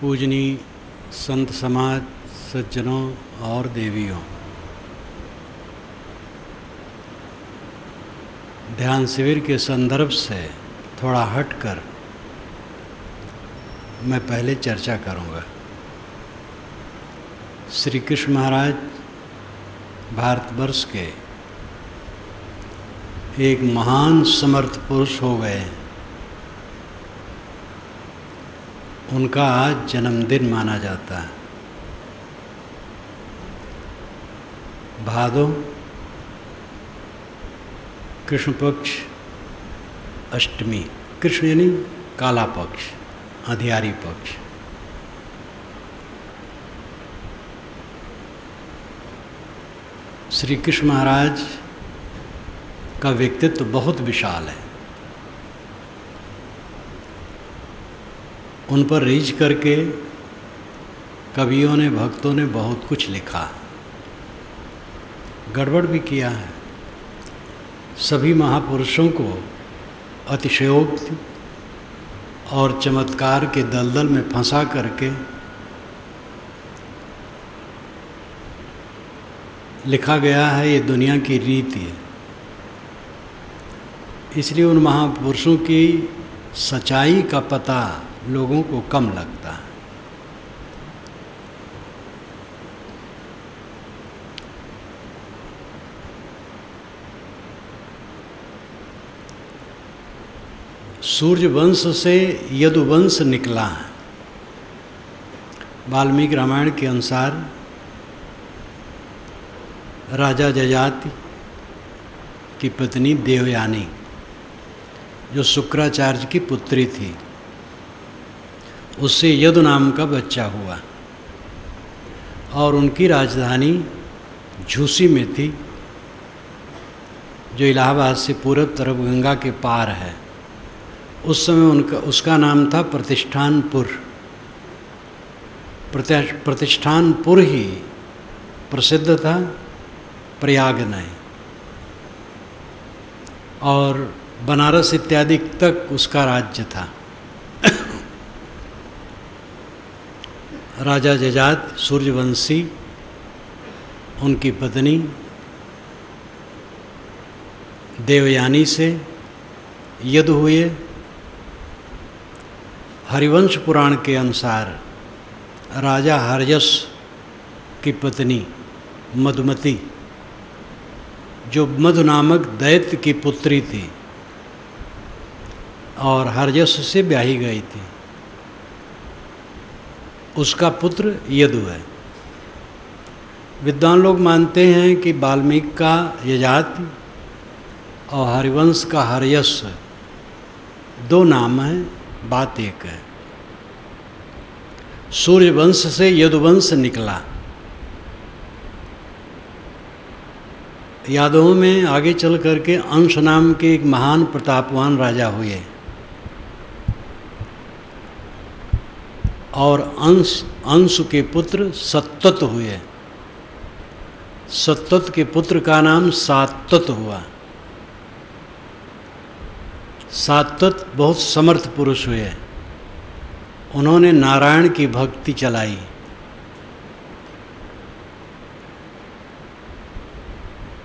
पूजनी संत समाज सज्जनों और देवियों। ध्यान शिविर के संदर्भ से थोड़ा हटकर मैं पहले चर्चा करूँगा। श्री कृष्ण महाराज भारतवर्ष के एक महान समर्थ पुरुष हो गए उनका आज जन्मदिन माना जाता है। भादो, कृष्ण पक्ष, अष्टमी, कृष्ण यानी काला पक्ष अधियारी पक्ष। श्री कृष्ण महाराज का व्यक्तित्व बहुत विशाल है। उन पर रीझ करके कवियों ने, भक्तों ने बहुत कुछ लिखा। गड़बड़ भी किया है। सभी महापुरुषों को अतिशयोक्ति और चमत्कार के दलदल में फंसा करके लिखा गया है, ये दुनिया की रीति है। इसलिए उन महापुरुषों की सच्चाई का पता लोगों को कम लगता है। सूर्य वंश से यदुवंश निकला है। वाल्मीकि रामायण के अनुसार राजा जजाति की पत्नी देवयानी, जो शुक्राचार्य की पुत्री थी उससे यदु नाम का बच्चा हुआ। और उनकी राजधानी झूसी में थी, जो इलाहाबाद से पूरब तरफ़ गंगा के पार है। उस समय उनका, उसका नाम था प्रतिष्ठानपुर। प्रतिष्ठानपुर ही प्रसिद्ध था, प्रयाग नहीं। और बनारस इत्यादि तक उसका राज्य था। राजा जजात सूर्यवंशी, उनकी पत्नी देवयानी से यद हुए। हरिवंश पुराण के अनुसार राजा हरयस की पत्नी मधुमती, जो मधु नामक दैत्य की पुत्री थी और हरयस से ब्याही गई थी। उसका पुत्र यदु है। विद्वान लोग मानते हैं कि वाल्मीकि का यजाति और हरिवंश का हरयस दो नाम हैं, बात एक है। सूर्यवंश से यदुवंश निकला। यादवों में आगे चल करके अंश नाम के एक महान प्रतापवान राजा हुए। और अंश अंश के पुत्र सत्तत हुए। सत्तत के पुत्र का नाम सातत हुआ। सातत बहुत समर्थ पुरुष हुए। उन्होंने नारायण की भक्ति चलाई।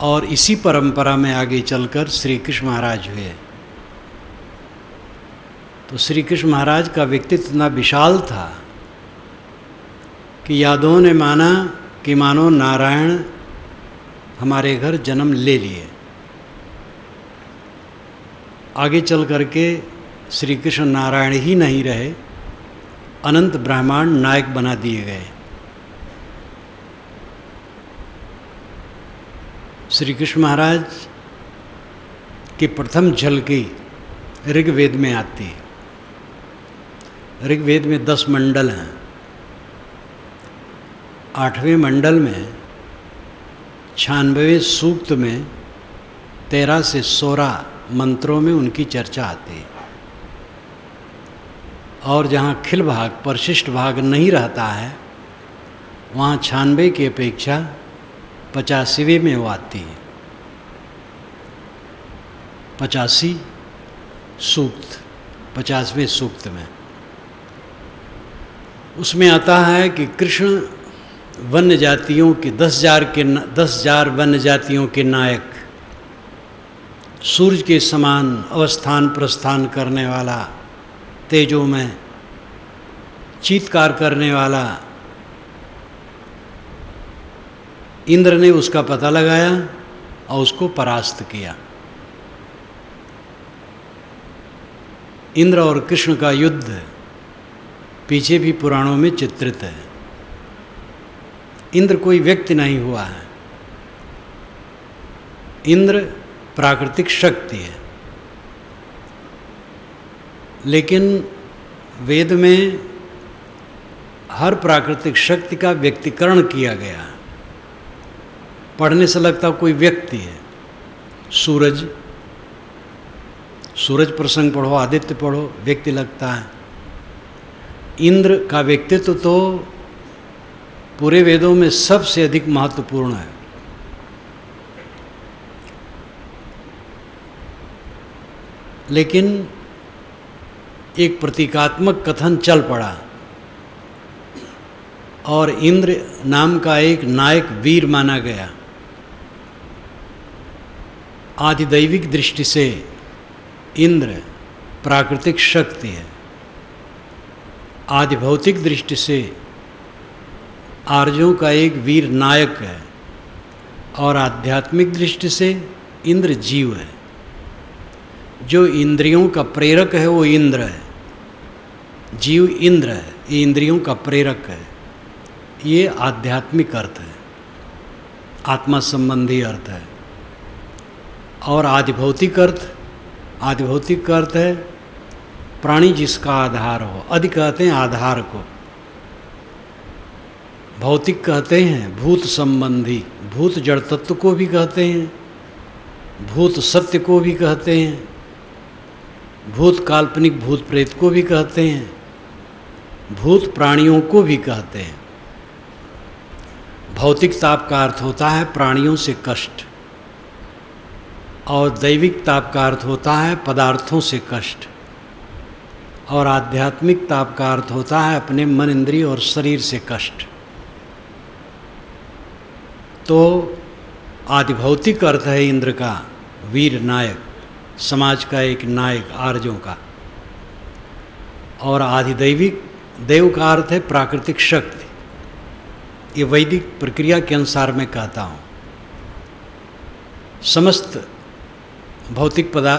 और इसी परंपरा में आगे चलकर श्री कृष्ण महाराज हुए। तो श्री कृष्ण महाराज का व्यक्तित्व इतना विशाल था कि यादों ने माना कि मानो नारायण हमारे घर जन्म ले लिए। आगे चल करके श्री कृष्ण नारायण ही नहीं रहे, अनंत ब्रह्मांड नायक बना दिए गए। श्री कृष्ण महाराज की प्रथम झलकी ऋग्वेद में आती है। ऋग्वेद में दस मंडल हैं। आठवें मंडल में छियानवे सूक्त में, तेरह से सोलह मंत्रों में उनकी चर्चा आती। है और जहाँ खिल भाग, परिशिष्ट भाग नहीं रहता है, वहाँ छानबे की अपेक्षा पचासीवीं में वो आती है। पचासी सूक्त, पचासवें सूक्त में। उसमें आता है कि कृष्ण वन्य जातियों के, दस हज़ार के दस हज़ार वन्य जातियों के नायक सूर्य के समान अवस्थान प्रस्थान करने वाला, तेजों में चीतकार करने वाला, इंद्र ने उसका पता लगाया और उसको परास्त किया। इंद्र और कृष्ण का युद्ध पीछे भी पुराणों में चित्रित है। इंद्र कोई व्यक्ति नहीं हुआ है। इंद्र प्राकृतिक शक्ति है। लेकिन वेद में हर प्राकृतिक शक्ति का व्यक्तिकरण किया गया। है पढ़ने से लगता कोई व्यक्ति है। सूरज सूरज प्रसंग पढ़ो, आदित्य पढ़ो, व्यक्ति लगता है। इंद्र का व्यक्तित्व तो पूरे वेदों में सबसे अधिक महत्वपूर्ण है। लेकिन एक प्रतीकात्मक कथन चल पड़ा और इंद्र नाम का एक नायक वीर माना गया। आदिदैविक दृष्टि से इंद्र प्राकृतिक शक्ति है। आदि भौतिक दृष्टि से आर्यों का एक वीर नायक है और आध्यात्मिक दृष्टि से इंद्र जीव है। जो इंद्रियों का प्रेरक है, वो इंद्र है। जीव इंद्र है, ये इंद्रियों का प्रेरक है। ये आध्यात्मिक अर्थ है, आत्मा संबंधी अर्थ है। और आधिभौतिक अर्थ आधिभौतिक अर्थ है, प्राणी जिसका आधार हो अधि कहते हैं आधार को। भौतिक कहते हैं, भूत संबंधी, भूत जड़ तत्व को भी कहते हैं, भूत सत्य को भी कहते हैं, भूत काल्पनिक भूत प्रेत को भी कहते हैं, भूत प्राणियों को भी कहते हैं। भौतिक ताप का अर्थ होता है प्राणियों से कष्ट, और दैविक ताप का अर्थ होता है पदार्थों से कष्ट, और आध्यात्मिक ताप का अर्थ होता है अपने मन इंद्रिय और शरीर से कष्ट। तो आदिभौतिक अर्थ है इंद्र का, वीर नायक, समाज का एक नायक आर्यों का। और आधिदैविक देव का अर्थ है प्राकृतिक शक्ति। ये वैदिक प्रक्रिया के अनुसार मैं कहता हूँ। समस्त भौतिक पदा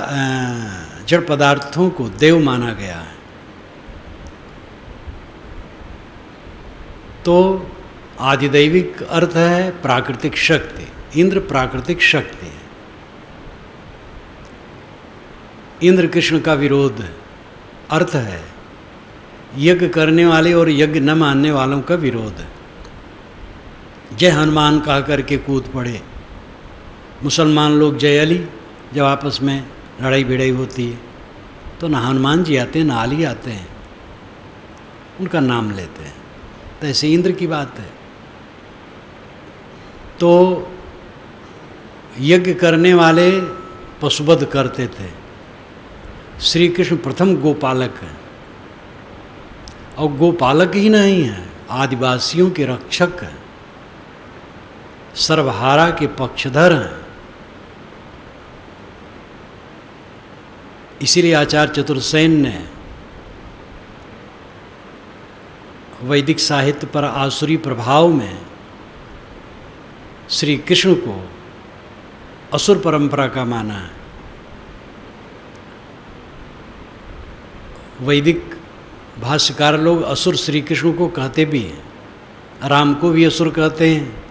जड़ पदार्थों को देव माना गया है। तो आदिदैविक अर्थ है प्राकृतिक शक्ति, इंद्र प्राकृतिक शक्ति है। इंद्र कृष्ण का विरोध अर्थ है, यज्ञ करने वाले और यज्ञ न मानने वालों का विरोध। जय हनुमान कह करके कूद पड़े। मुसलमान लोग जय अली, जब आपस में लड़ाई भिड़ाई होती है तो ना हनुमान जी आते हैं, ना अली आते हैं, उनका नाम लेते हैं। तो ऐसे इंद्र की बात है। तो यज्ञ करने वाले पशुबद्ध करते थे। श्री कृष्ण प्रथम गोपालक हैं और गोपालक ही नहीं है, आदिवासियों के रक्षक हैं। सर्वहारा के पक्षधर हैं। इसीलिए आचार्य चतुर्सेन ने वैदिक साहित्य पर आसुरी प्रभाव में श्री कृष्ण को असुर परंपरा का माना। है वैदिक भाष्यकार लोग असुर श्री कृष्ण को कहते भी हैं। राम को भी असुर कहते हैं।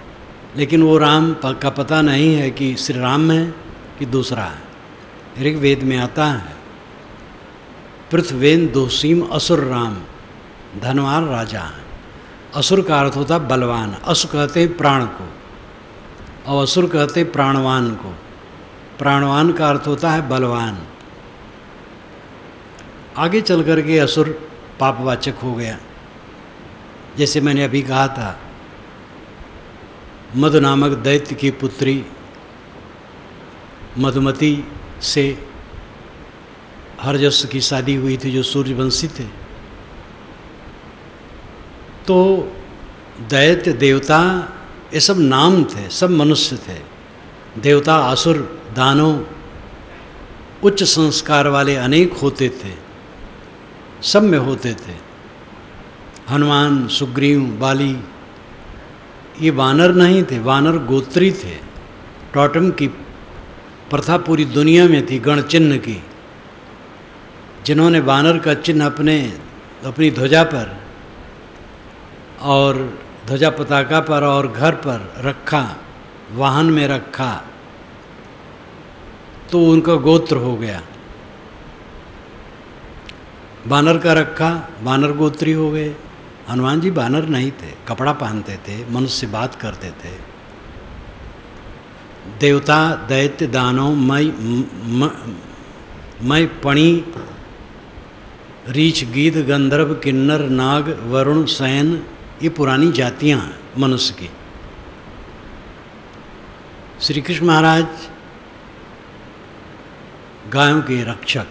लेकिन वो राम का पता नहीं है कि श्री राम है कि दूसरा है। ऋग वेद में आता है, पृथ्वेन दोषीम असुर राम, धनवान राजा असुर का अर्थ होता बलवान। असु कहते हैं प्राण को। और असुर कहते प्राणवान को। प्राणवान का अर्थ होता है बलवान। आगे चल कर के असुर पापवाचक हो गया। जैसे मैंने अभी कहा था, मधु नामक दैत्य की पुत्री मधुमती से हरजस की शादी हुई थी, जो सूर्यवंशी थे। तो दैत्य देवता ये सब नाम थे, सब मनुष्य थे। देवता आसुर दानव, उच्च संस्कार वाले अनेक होते थे, सब में होते थे। हनुमान, सुग्रीव, बाली, ये वानर नहीं थे, वानर गोत्री थे। टॉटम की प्रथा पूरी दुनिया में थी, गण चिन्ह की। जिन्होंने वानर का चिन्ह अपने, अपनी ध्वजा पर और ध्वजा पताका पर और घर पर रखा, वाहन में रखा तो उनका गोत्र हो गया। बानर का रखा, बानर गोत्री हो गए। हनुमान जी बानर नहीं थे, कपड़ा पहनते थे, मनुष्य बात करते थे। देवता, दैत्य, दानव, मई मई, पणी, रीछ, गीत, गंधर्व, किन्नर, नाग, वरुण, सैन ये पुरानी जातियाँ मनुष्य की। श्री कृष्ण महाराज गायों के रक्षक,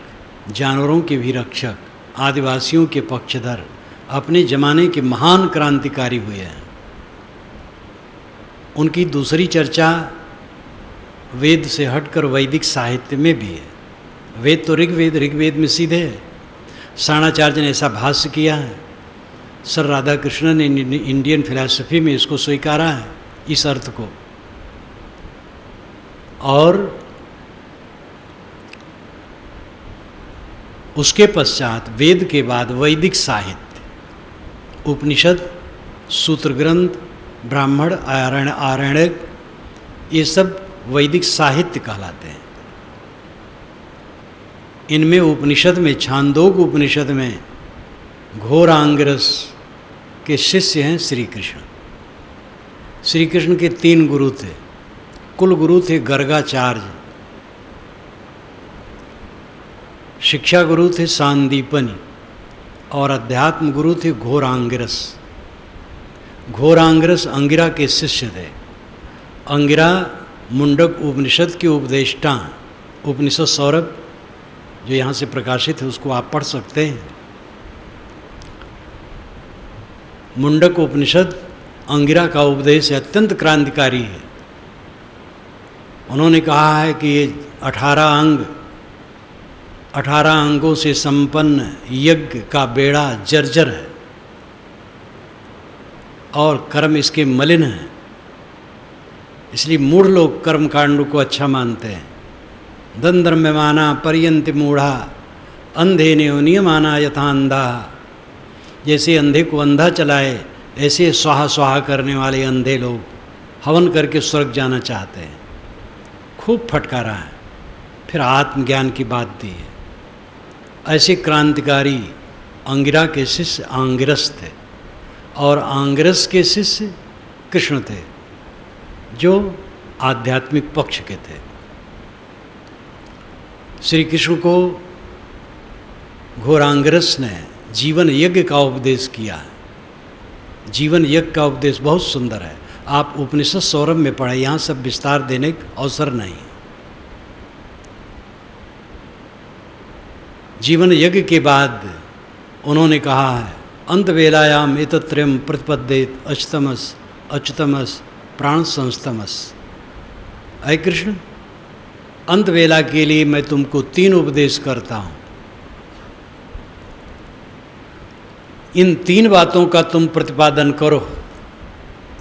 जानवरों के भी रक्षक, आदिवासियों के पक्षधर, अपने जमाने के महान क्रांतिकारी हुए हैं। उनकी दूसरी चर्चा वेद से हटकर वैदिक साहित्य में भी है। वेद तो ऋग्वेद ऋग्वेद में सीधे है। साणाचार्य ने ऐसा भाष्य किया है। सर राधा कृष्णन ने इंडियन फिलॉसफी में इसको स्वीकारा है, इस अर्थ को। और उसके पश्चात वेद के बाद वैदिक साहित्य, उपनिषद सूत्र ग्रंथ ब्राह्मण आरण आरण्यक ये सब वैदिक साहित्य कहलाते हैं। इनमें उपनिषद में, छांदोग उपनिषद में, घोरांग्रस के शिष्य हैं श्री कृष्ण श्री कृष्ण के तीन गुरु थे। कुल गुरु थे गर्गाचार्य। शिक्षा गुरु थे सांदीपनी और अध्यात्म गुरु थे घोरांगिरस। घोरांगिरस अंगिरा के शिष्य थे। अंगिरा मुंडक उपनिषद के उपदेष्टा उपनिषद सौरभ, जो यहाँ से प्रकाशित है, उसको आप पढ़ सकते हैं। मुंडक उपनिषद अंगिरा का उपदेश अत्यंत क्रांतिकारी है। उन्होंने कहा है कि ये अठारह अंग, अठारह अंगों से संपन्न यज्ञ का बेड़ा जर्जर है और कर्म इसके मलिन है। इसलिए मूढ़ लोग कर्म कांड को अच्छा मानते हैं। दंद्र में माना पर्यंत मूढ़ा, अंधे ने नियमाना यथा अंधा जैसे अंधे को अंधा चलाए, ऐसे स्वाहा स्वाहा करने वाले अंधे लोग हवन करके स्वर्ग जाना चाहते हैं। खूब फटकारा है। फिर आत्मज्ञान की बात दी है। ऐसे क्रांतिकारी अंगिरा के शिष्य आंगिरस थे और आंग्रस के शिष्य कृष्ण थे, जो आध्यात्मिक पक्ष के थे। श्री कृष्ण को घोरांग्रस ने जीवन यज्ञ का उपदेश किया है। जीवन यज्ञ का उपदेश बहुत सुंदर है। आप उपनिषद सौरभ में पढ़े, यहाँ सब विस्तार देने का अवसर नहीं जीवन यज्ञ के बाद उन्होंने कहा है अंत वेलायाम एतत्रयम प्रतिपद्येत अचतमस अच्युतमस प्राण संस्तमस अय कृष्ण अंत वेला के लिए मैं तुमको तीन उपदेश करता हूँ। इन तीन बातों का तुम प्रतिपादन करो।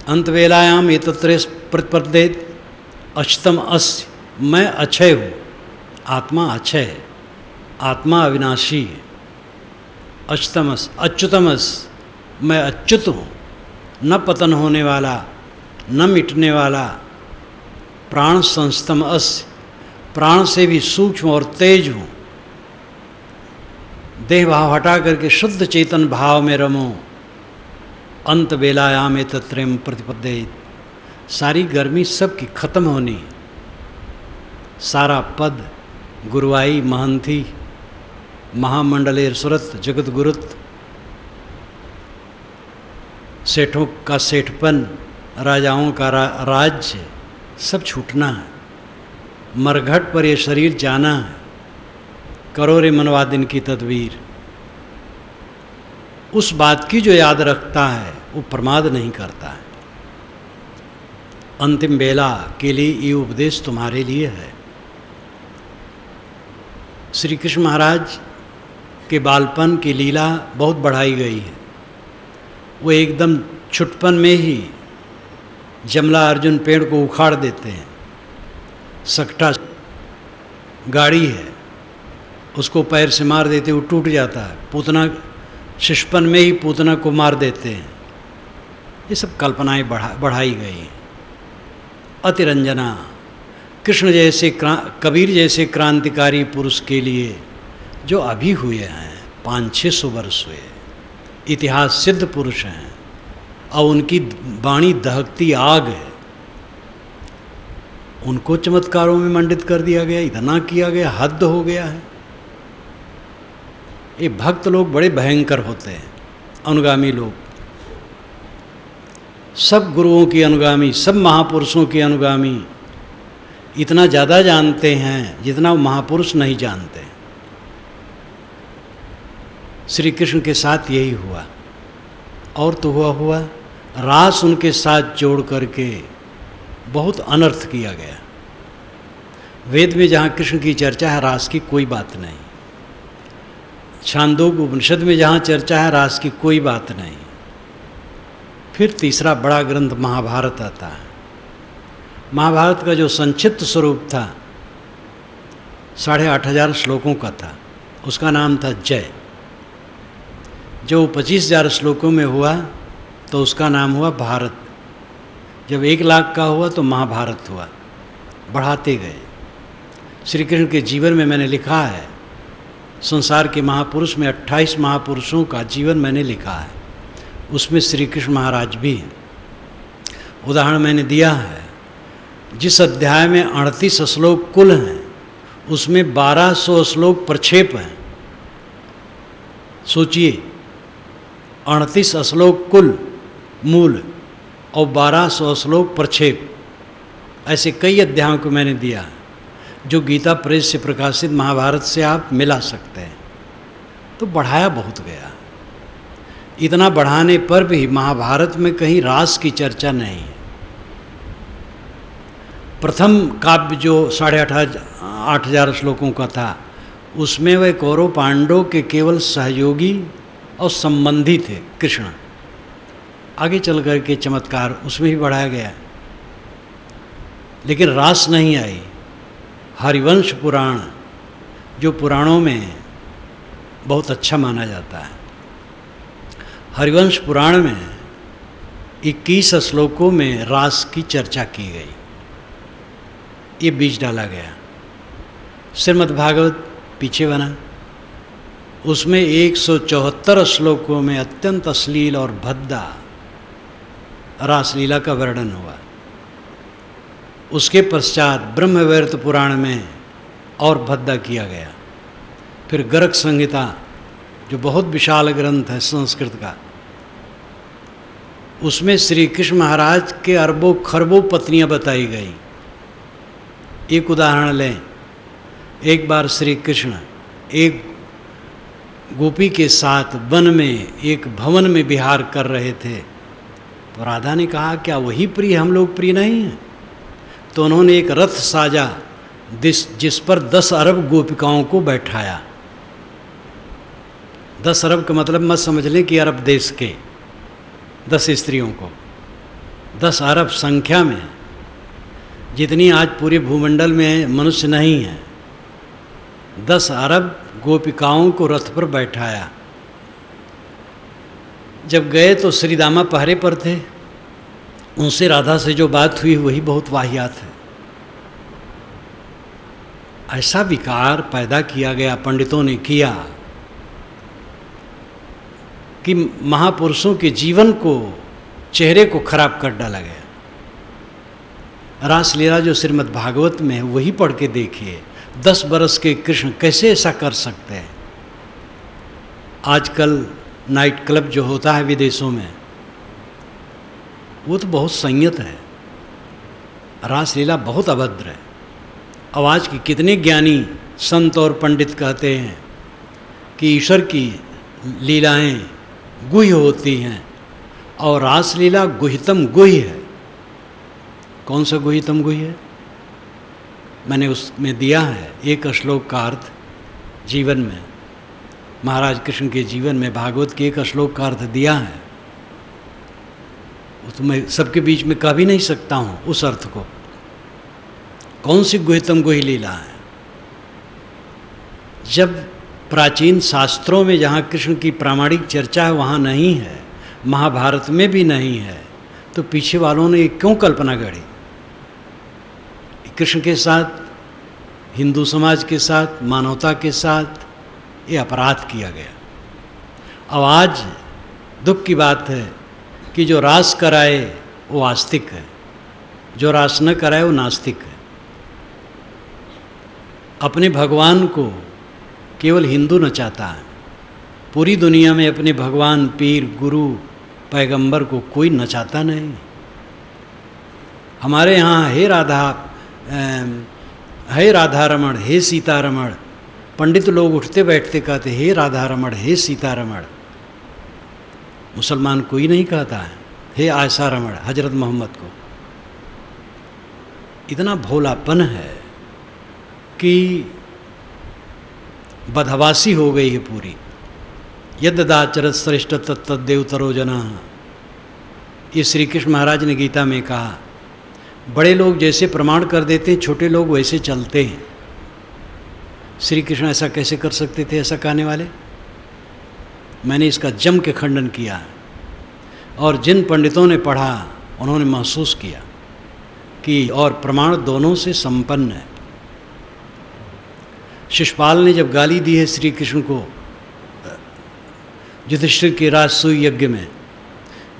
अंत वेलायाम ये तत्र प्रतिपदेत अष्टम अस्य। मैं अक्षय हूँ। आत्मा अक्षय है। आत्मा अविनाशी है। अष्टमस अच्युतमस मैं अच्युत हूँ। न पतन होने वाला, न मिटने वाला। प्राण संस्तम अस्य। प्राण से भी सूक्ष्म और तेज हूँ। देह भाव हटा करके शुद्ध चेतन भाव में रमो। अंत बेलायाम ए तत्रेम प्रतिपदे सारी गर्मी सबकी खत्म होनी। सारा पद गुरुवाई महंथी महामंडलेर सुरत जगत गुरुत। सेठों का सेठपन राजाओं का रा, राज्य सब छूटना है। मरघट पर ये शरीर जाना है। करो रे मनवा दिन की तदवीर। उस बात की जो याद रखता है, वो प्रमाद नहीं करता है। अंतिम बेला के लिए ये उपदेश तुम्हारे लिए है। श्री कृष्ण महाराज के बालपन की लीला बहुत बढ़ाई गई है। वो एकदम छुटपन में ही जमला अर्जुन पेड़ को उखाड़ देते हैं। सकटा गाड़ी है। उसको पैर से मार देते वो टूट जाता है। पूतना, शिष्पन में ही पूतना को मार देते हैं। ये सब कल्पनाएँ बढ़ा, बढ़ाई गई हैं। अतिरंजना, कृष्ण जैसे कबीर जैसे क्रांतिकारी पुरुष के लिए जो अभी हुए हैं पाँच छः सौ वर्ष हुए, इतिहास सिद्ध पुरुष हैं, और उनकी वाणी दहकती आग है। उनको चमत्कारों में मंडित कर दिया गया, इतना किया गया हद हो गया है। ये भक्त लोग बड़े भयंकर होते हैं, अनुगामी लोग। सब गुरुओं की अनुगामी, सब महापुरुषों की अनुगामी इतना ज़्यादा जानते हैं जितना महापुरुष नहीं जानते। श्री कृष्ण के साथ यही हुआ। और तो हुआ हुआ, रास उनके साथ जोड़ करके बहुत अनर्थ किया गया। वेद में जहाँ कृष्ण की चर्चा है, रास की कोई बात नहीं। छांदोग उपनिषद में जहाँ चर्चा है, रास की कोई बात नहीं। फिर तीसरा बड़ा ग्रंथ महाभारत आता है। महाभारत का जो संक्षिप्त स्वरूप था, साढ़े आठ हज़ार श्लोकों का था। उसका नाम था जय। जो पच्चीस हज़ार श्लोकों में हुआ तो उसका नाम हुआ भारत। जब एक लाख का हुआ तो महाभारत हुआ। बढ़ाते गए। श्री कृष्ण के जीवन में मैंने लिखा है संसार के महापुरुष में 28 महापुरुषों का जीवन मैंने लिखा है। उसमें श्री कृष्ण महाराज भी हैं। उदाहरण मैंने दिया है। जिस अध्याय में अड़तीस श्लोक कुल हैं, उसमें 1200 श्लोक प्रक्षेप हैं। सोचिए, अड़तीस श्लोक कुल, मूल, और बारह सौ श्लोक प्रक्षेप। ऐसे कई अध्यायों को मैंने दिया जो गीता प्रेस से प्रकाशित महाभारत से आप मिला सकते हैं। तो बढ़ाया बहुत गया। इतना बढ़ाने पर भी महाभारत में कहीं रास की चर्चा नहीं है। प्रथम काव्य जो साढ़े आठ आठ हज़ार श्लोकों का था, उसमें वह कौरव पांडव के केवल सहयोगी और संबंधी थे, कृष्ण। आगे चल कर के चमत्कार उसमें भी बढ़ाया गया। लेकिन रास नहीं आई। हरिवंश पुराण, जो पुराणों में बहुत अच्छा माना जाता है। हरिवंश पुराण में 21 श्लोकों में रास की चर्चा की गई। ये बीज डाला गया। श्रीमद् भागवत पीछे बना। उसमें एक सौ चौहत्तर श्लोकों में अत्यंत अश्लील और भद्दा रासलीला का वर्णन हुआ। उसके पश्चात ब्रह्मव्यर्थ पुराण में और भद्दा किया गया। फिर गर्ग संहिता, जो बहुत विशाल ग्रंथ है संस्कृत का, उसमें श्री कृष्ण महाराज के अरबों खरबों पत्नियाँ बताई गई। एक उदाहरण लें। एक बार श्री कृष्ण एक गोपी के साथ वन में, एक भवन में विहार कर रहे थे। तो राधा ने कहा, क्या वही प्रिय हम लोग प्रिय नहीं हैं? तो उन्होंने एक रथ साजा जिस जिस पर दस अरब गोपिकाओं को बैठाया। दस अरब का मतलब मत समझ लें कि अरब देश के, दस स्त्रियों को। दस अरब संख्या में, जितनी आज पूरे भूमंडल में मनुष्य नहीं है, दस अरब गोपिकाओं को रथ पर बैठाया। जब गए तो श्री दामा पहरे पर थे। उनसे राधा से जो बात हुई, वही बहुत वाहियात है। ऐसा विकार पैदा किया गया, पंडितों ने किया, कि महापुरुषों के जीवन को, चेहरे को खराब कर डाला गया। रासलीला जो श्रीमद् भागवत में है, वही पढ़ के देखिए, दस बरस के कृष्ण कैसे ऐसा कर सकते हैं? आजकल नाइट क्लब जो होता है विदेशों में वो तो बहुत संयत है। रासलीला बहुत अभद्र है। अब आज के कितने ज्ञानी संत और पंडित कहते हैं कि ईश्वर की लीलाएँ गुह होती हैं और रासलीला गुहितम गुह है। कौन सा गुहितम गुह है? मैंने उसमें दिया है एक श्लोक का अर्थ जीवन में। महाराज कृष्ण के जीवन में भागवत के एक श्लोक का अर्थ दिया है। तो मैं सबके बीच में कह भी नहीं सकता हूँ उस अर्थ को। कौन सी गुहितम गुही लीला है? जब प्राचीन शास्त्रों में जहाँ कृष्ण की प्रामाणिक चर्चा है, वहाँ नहीं है, महाभारत में भी नहीं है तो पीछे वालों ने क्यों कल्पना गढ़ी? कृष्ण के साथ, हिंदू समाज के साथ, मानवता के साथ ये अपराध किया गया। अब आज दुख की बात है कि जो रास कराए, वो आस्तिक है। जो रास न कराए, वो नास्तिक है। अपने भगवान को केवल हिंदू नचाता है। पूरी दुनिया में अपने भगवान, पीर, गुरु, पैगंबर को कोई नचाता नहीं। हमारे यहाँ हे राधा हे राधा रमण हे सीता रमण पंडित लोग उठते बैठते कहते, हे राधा रमण हे सीता रमण मुसलमान कोई नहीं कहता है। हे आयसा रमण, हज़रत मोहम्मद को। इतना भोलापन है कि बदहवासी हो गई है पूरी। यदाचरत श्रेष्ठ तत्देवतरो जना। ये श्री कृष्ण महाराज ने गीता में कहा, बड़े लोग जैसे प्रमाण कर देते हैं, छोटे लोग वैसे चलते हैं। श्री कृष्ण ऐसा कैसे कर सकते थे, ऐसा कहने वाले? मैंने इसका जम के खंडन किया और जिन पंडितों ने पढ़ा, उन्होंने महसूस किया कि और प्रमाण दोनों से संपन्न है। शिषपाल ने जब गाली दी है श्री कृष्ण को, युधिष्ठिर के राजसूय यज्ञ में,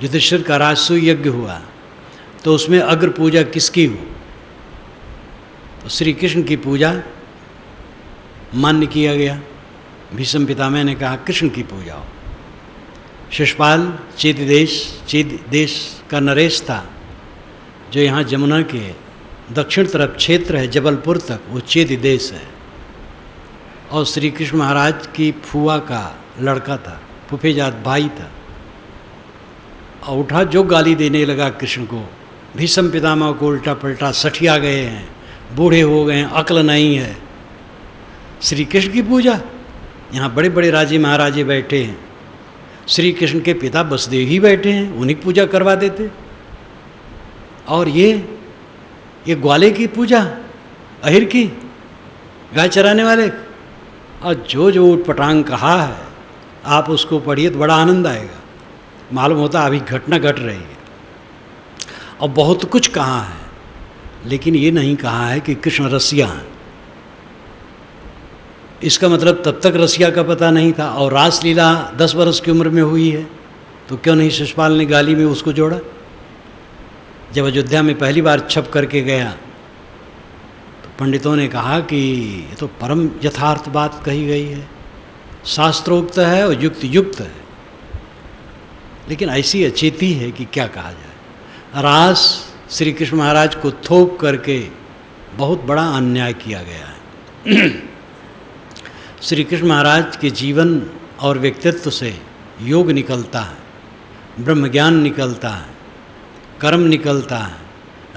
युधिष्ठिर का राजसूय यज्ञ हुआ तो उसमें अग्र पूजा किसकी हो तो श्री कृष्ण की पूजा मान्य किया गया। भीष्म पितामह ने कहा, कृष्ण की पूजा हो। शिषपाल, चेत देश चेत देश का नरेश था, जो यहाँ जमुना के दक्षिण तरफ़ क्षेत्र है, जबलपुर तक, वो चेत देश है। और श्री कृष्ण महाराज की फुआ का लड़का था, फुफेजात भाई था। और उठा, जो गाली देने लगा कृष्ण को, भीषम पितामह को उल्टा पलटा सठिया गए हैं, बूढ़े हो गए हैं, अक्ल नहीं है। श्री कृष्ण की पूजा? यहाँ बड़े बड़े राजे महाराजे बैठे हैं। श्री कृष्ण के पिता बसदेव ही बैठे हैं, उन्हीं पूजा करवा देते। और ये ये ग्वाले की पूजा, अहिर की, गाय चराने वाले और जो जो उठपटांग कहा है, आप उसको पढ़िए तो बड़ा आनंद आएगा। मालूम होता अभी घटना घट गट रही है। और बहुत कुछ कहा है, लेकिन ये नहीं कहा है कि कृष्ण रसिया हैं। इसका मतलब तब तक रसिया का पता नहीं था। और रासलीला दस वर्ष की उम्र में हुई है तो क्यों नहीं शिषपाल ने गाली में उसको जोड़ा? जब अयोध्या में पहली बार छप करके गया तो पंडितों ने कहा कि ये तो परम यथार्थ बात कही गई है। शास्त्रोक्त है और युक्त युक्त है। लेकिन ऐसी अचेती है कि क्या कहा जाए। रास श्री कृष्ण महाराज को थोप करके बहुत बड़ा अन्याय किया गया है। श्री कृष्ण महाराज के जीवन और व्यक्तित्व से योग निकलता है ब्रह्म ज्ञान निकलता है, कर्म निकलता है,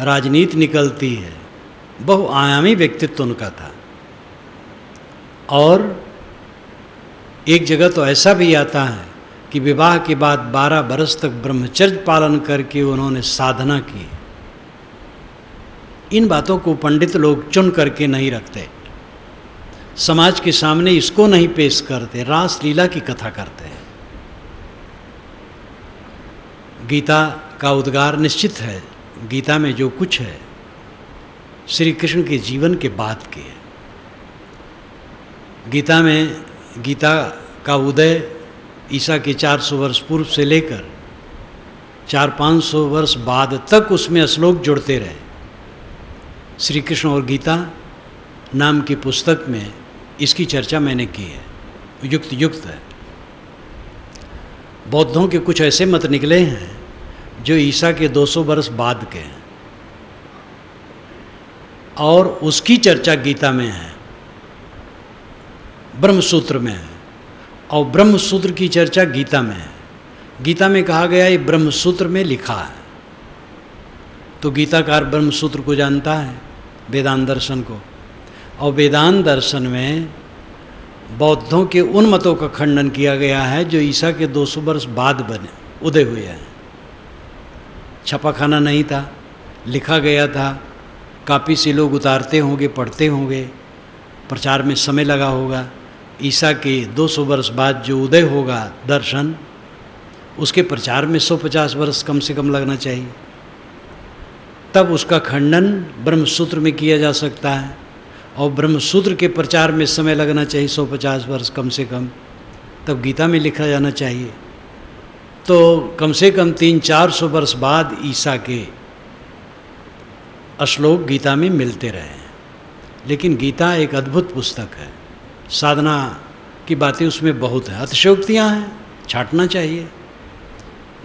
राजनीति निकलती है बहुआयामी व्यक्तित्व उनका था। और एक जगह तो ऐसा भी आता है कि विवाह के बाद बारह बरस तक ब्रह्मचर्य पालन करके उन्होंने साधना की। इन बातों को पंडित लोग चुन करके नहीं रखते। समाज के सामने इसको नहीं पेश करते रास लीला की कथा करते हैं। गीता का उद्गार निश्चित है। गीता में जो कुछ है श्री कृष्ण के जीवन के बाद के है। गीता में, गीता का उदय ईसा के 400 वर्ष पूर्व से लेकर चार पाँच सौ वर्ष बाद तक उसमें श्लोक जुड़ते रहे। श्री कृष्ण और गीता नाम की पुस्तक में इसकी चर्चा मैंने की है। युक्त युक्त है। बौद्धों के कुछ ऐसे मत निकले हैं, जो ईसा के 200 वर्ष बाद के हैं। और उसकी चर्चा गीता में है ब्रह्म सूत्र में है, और ब्रह्म सूत्र की चर्चा गीता में है। गीता में कहा गया, ये ब्रह्म सूत्र में लिखा है। तो गीताकार ब्रह्म सूत्र को जानता है, वेदांत दर्शन को। और वेदांत दर्शन में बौद्धों के उन मतों का खंडन किया गया है जो ईसा के 200 वर्ष बाद बने, उदय हुए हैं। छपाखाना नहीं था, लिखा गया था, काफ़ी से लोग उतारते होंगे, पढ़ते होंगे, प्रचार में समय लगा होगा। ईसा के 200 वर्ष बाद जो उदय होगा दर्शन, उसके प्रचार में 150 वर्ष कम से कम लगना चाहिए। तब उसका खंडन ब्रह्मसूत्र में किया जा सकता है। और ब्रह्मसूत्र के प्रचार में समय लगना चाहिए 150 वर्ष कम से कम। तब गीता में लिखा जाना चाहिए। तो कम से कम तीन चार सौ वर्ष बाद ईसा के श्लोक गीता में मिलते रहे लेकिन गीता एक अद्भुत पुस्तक है। साधना की बातें उसमें बहुत हैं। अतिशोक्तियाँ हैं। छाटना चाहिए।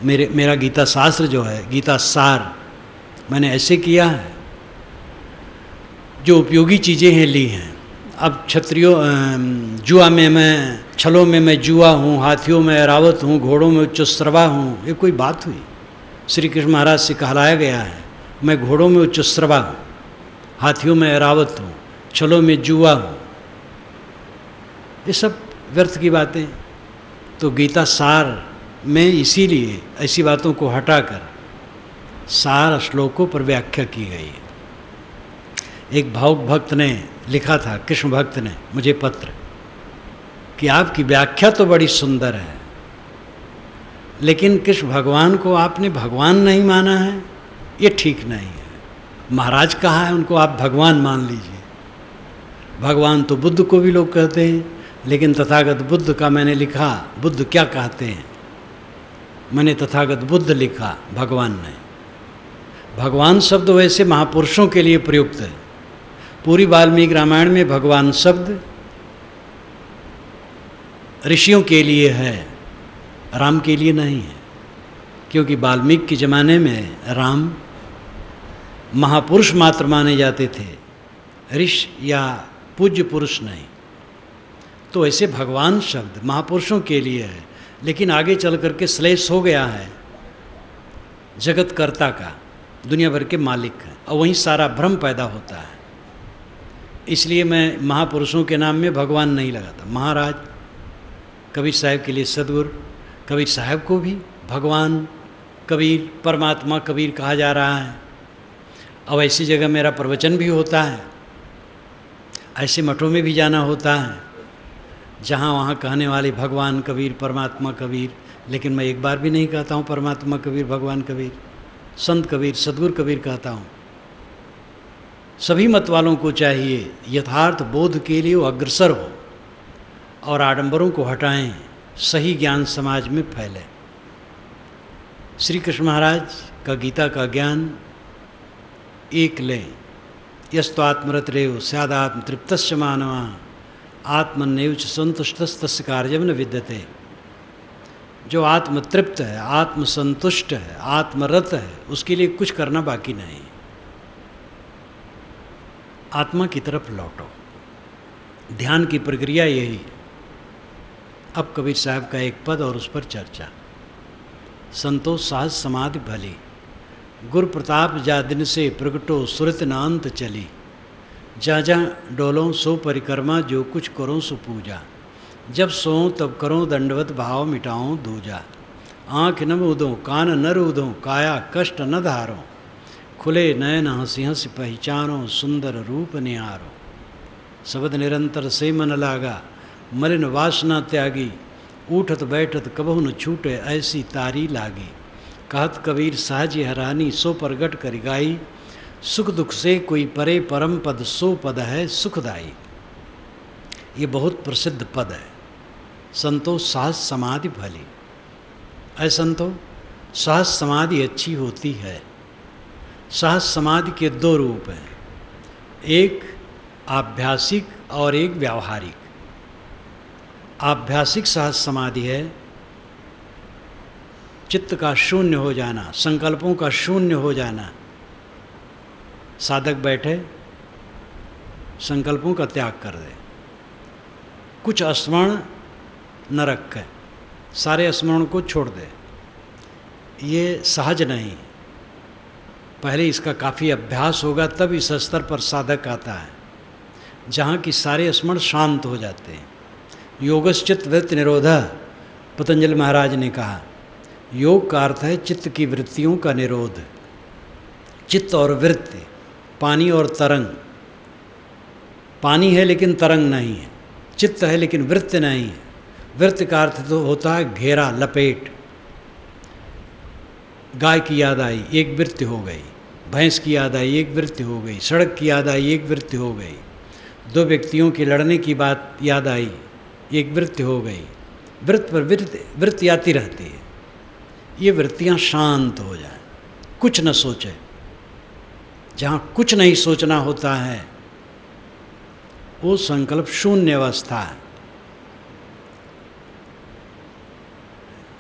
मेरे, मेरा गीता शास्त्र जो है, गीता सार, मैंने ऐसे किया है। जो उपयोगी चीज़ें हैं, ली हैं। अब क्षत्रियो जुआ में मैं, छलों में मैं जुआ हूँ, हाथियों में अरावत हूँ, घोड़ों में उच्चस्रवा हूँ, ये कोई बात हुई? श्री कृष्ण महाराज से कहलाया गया है, मैं घोड़ों में उच्चस्रवा हूँ, हाथियों में अरावत हूँ, छलों में जुआ हूँ। ये सब व्यर्थ की बातें। तो गीता सार में इसीलिए ऐसी बातों को हटाकर सार श्लोकों पर व्याख्या की गई है। एक भावुक भक्त ने लिखा था, कृष्ण भक्त ने, मुझे पत्र, कि आपकी व्याख्या तो बड़ी सुंदर है, लेकिन कृष्ण भगवान को आपने भगवान नहीं माना है, ये ठीक नहीं है। महाराज कहा है, उनको आप भगवान मान लीजिए। भगवान तो बुद्ध को भी लोग कहते हैं, लेकिन तथागत बुद्ध का मैंने लिखा, बुद्ध क्या कहते हैं? मैंने तथागत बुद्ध लिखा, भगवान ने भगवान शब्द वैसे महापुरुषों के लिए प्रयुक्त है। पूरी वाल्मीकि रामायण में भगवान शब्द ऋषियों के लिए है, राम के लिए नहीं है, क्योंकि वाल्मीकि के ज़माने में राम महापुरुष मात्र माने जाते थे, ऋषि या पूज्य पुरुष नहीं। तो ऐसे भगवान शब्द महापुरुषों के लिए है, लेकिन आगे चल करके श्लेष हो गया है, जगतकर्ता का, दुनिया भर के मालिक है, और वहीं सारा भ्रम पैदा होता है। इसलिए मैं महापुरुषों के नाम में भगवान नहीं लगाता महाराज, कबीर साहब के लिए सदगुरु, कबीर साहब को भी भगवान, कबीर, परमात्मा कबीर कहा जा रहा है। अब ऐसी जगह मेरा प्रवचन भी होता है, ऐसे मठों में भी जाना होता है, जहाँ वहाँ कहने वाले भगवान कबीर, परमात्मा कबीर, लेकिन मैं एक बार भी नहीं कहता हूँ परमात्मा कबीर, भगवान कबीर, संत कबीर, सदगुरु कबीर कहता हूँ। सभी मत वालों को चाहिए यथार्थ बोध के लिए वो अग्रसर हो और आडंबरों को हटाएँ, सही ज्ञान समाज में फैले। श्री कृष्ण महाराज का गीता का ज्ञान एक लें। यस्तो आत्मरत रेव सदात्म तृप्त मानवा, आत्मन्यव संतुष्ट कार्यम न विद्यते। जो आत्मतृप्त है, आत्मसंतुष्ट है, आत्मरत है, उसके लिए कुछ करना बाकी नहीं। आत्मा की तरफ़ लौटो। ध्यान की प्रक्रिया यही। अब कबीर साहब का एक पद और उस पर चर्चा। संतोष साहस समाधि भली। गुरु प्रताप जा दिन से प्रगटो सुरत नांत चली। जा जा डोलो सो परिक्रमा, जो कुछ करो सो पूजा। जब सो तब करो दंडवत भाव मिटाओ दूजा। आँख न उदो कान न रूदो, काया कष्ट न धारो। खुले नयन हँसी हँसी पहचानो सुंदर रूप निहारो। शब्द निरंतर से मन लागा, मलिन वासना त्यागी उठत बैठत कबहु न छूटे ऐसी तारी लागी। कहत कबीर सहज हरानी सो प्रगट कर गाई। सुख दुख से कोई परे परम पद, सो पद है सुखदाई। ये बहुत प्रसिद्ध पद है। संतो साहस समाधि भली। ऐ संतो, साहस समाधि अच्छी होती है। सहज समाधि के दो रूप हैं। एक आभ्यासिक और एक व्यावहारिक। आभ्यासिक सहज समाधि है। चित्त का शून्य हो जाना, संकल्पों का शून्य हो जाना। साधक बैठे, संकल्पों का त्याग कर दे। कुछ स्मरण न रखे सारे स्मरण को छोड़ दे। ये सहज नहीं। पहले इसका काफ़ी अभ्यास होगा, तब इस स्तर पर साधक आता है, जहाँ की सारे स्मरण शांत हो जाते हैं। योगश्चित वृत्ति निरोधा, पतंजलि महाराज ने कहा, योग का अर्थ है चित्त की वृत्तियों का निरोध। चित्त और वृत्ति, पानी और तरंग। पानी है लेकिन तरंग नहीं है, चित्त है लेकिन वृत्ति नहीं है। वृत्त का अर्थ तो होता है घेरा, लपेट। गाय की याद आई, एक वृत्ति हो गई। भैंस की याद आई, एक वृत्ति हो गई। सड़क की याद आई, एक वृत्ति हो गई। दो व्यक्तियों के लड़ने की बात याद आई, एक वृत्ति हो गई। वृत्त पर वृत्ति वृत्ति आती रहती है। ये वृत्तियाँ शांत हो जाए, कुछ न सोचे। जहाँ कुछ नहीं सोचना होता है, वो संकल्प शून्य अवस्था है।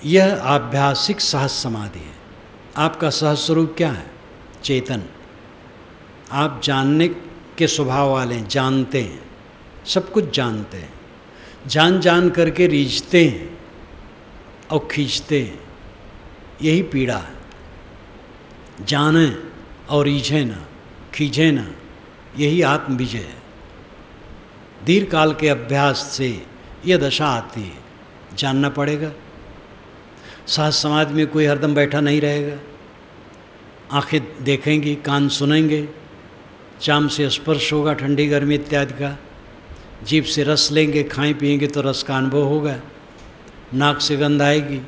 यह आभ्यासिक सहज समाधि है। आपका सहज स्वरूप क्या है? चेतन। आप जानने के स्वभाव वाले हैं, जानते हैं। सब कुछ जानते हैं। जान जान करके रीझते हैं और खींचते हैं। यही पीड़ा है। जाने और रीझे ना खींचे ना, यही आत्मविजय है। दीर्घ काल के अभ्यास से यह दशा आती है। जानना पड़ेगा। साथ समाज में कोई हरदम बैठा नहीं रहेगा। आँखें देखेंगी, कान सुनेंगे, चाम से स्पर्श होगा ठंडी गर्मी इत्यादि का। जीप से रस लेंगे, खाएँ पिएँगे तो रस का अनुभव होगा। नाक से गंध आएगी,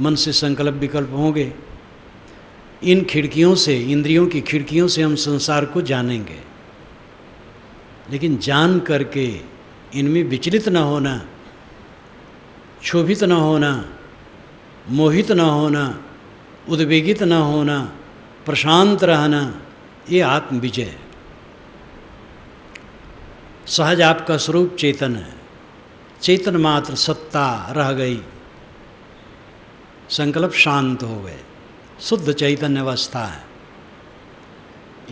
मन से संकल्प विकल्प होंगे। इन खिड़कियों से, इंद्रियों की खिड़कियों से हम संसार को जानेंगे। लेकिन जान करके इनमें विचलित न होना, क्षोभित न होना मोहित न होना, उद्वेगित न होना, प्रशांत रहना, ये आत्म विजय है। सहज आपका स्वरूप चेतन है। चेतन मात्र सत्ता रह गई। संकल्प शांत हो गए। शुद्ध चैतन्य अवस्था है।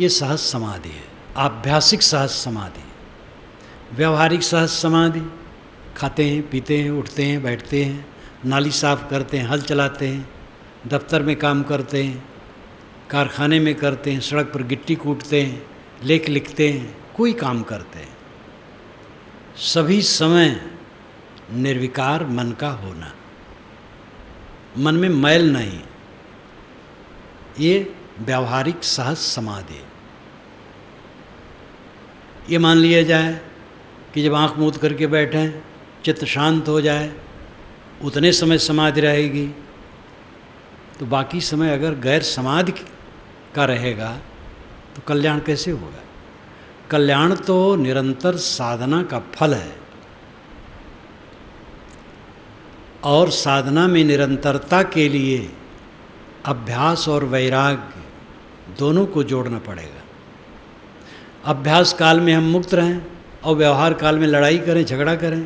ये सहज समाधि है। आभ्यासिक सहज समाधि व्यवहारिक सहज समाधि। खाते हैं, पीते हैं, उठते हैं, बैठते हैं। नाली साफ़ करते हैं, हल चलाते हैं, दफ्तर में काम करते हैं, कारखाने में करते हैं, सड़क पर गिट्टी कूटते हैं, लेख लिखते हैं, कोई काम करते हैं। सभी समय निर्विकार मन का होना। मन में मैल नहीं। ये व्यावहारिक सहज समाधि ये मान लिया जाए कि जब आँख मूद करके बैठें चित्त शांत हो जाए उतने समय समाधि रहेगी। तो बाकी समय अगर गैर समाधि का रहेगा तो कल्याण कैसे होगा? कल्याण तो निरंतर साधना का फल है। और साधना में निरंतरता के लिए अभ्यास और वैराग्य दोनों को जोड़ना पड़ेगा। अभ्यास काल में हम मुक्त रहें और व्यवहार काल में लड़ाई करें, झगड़ा करें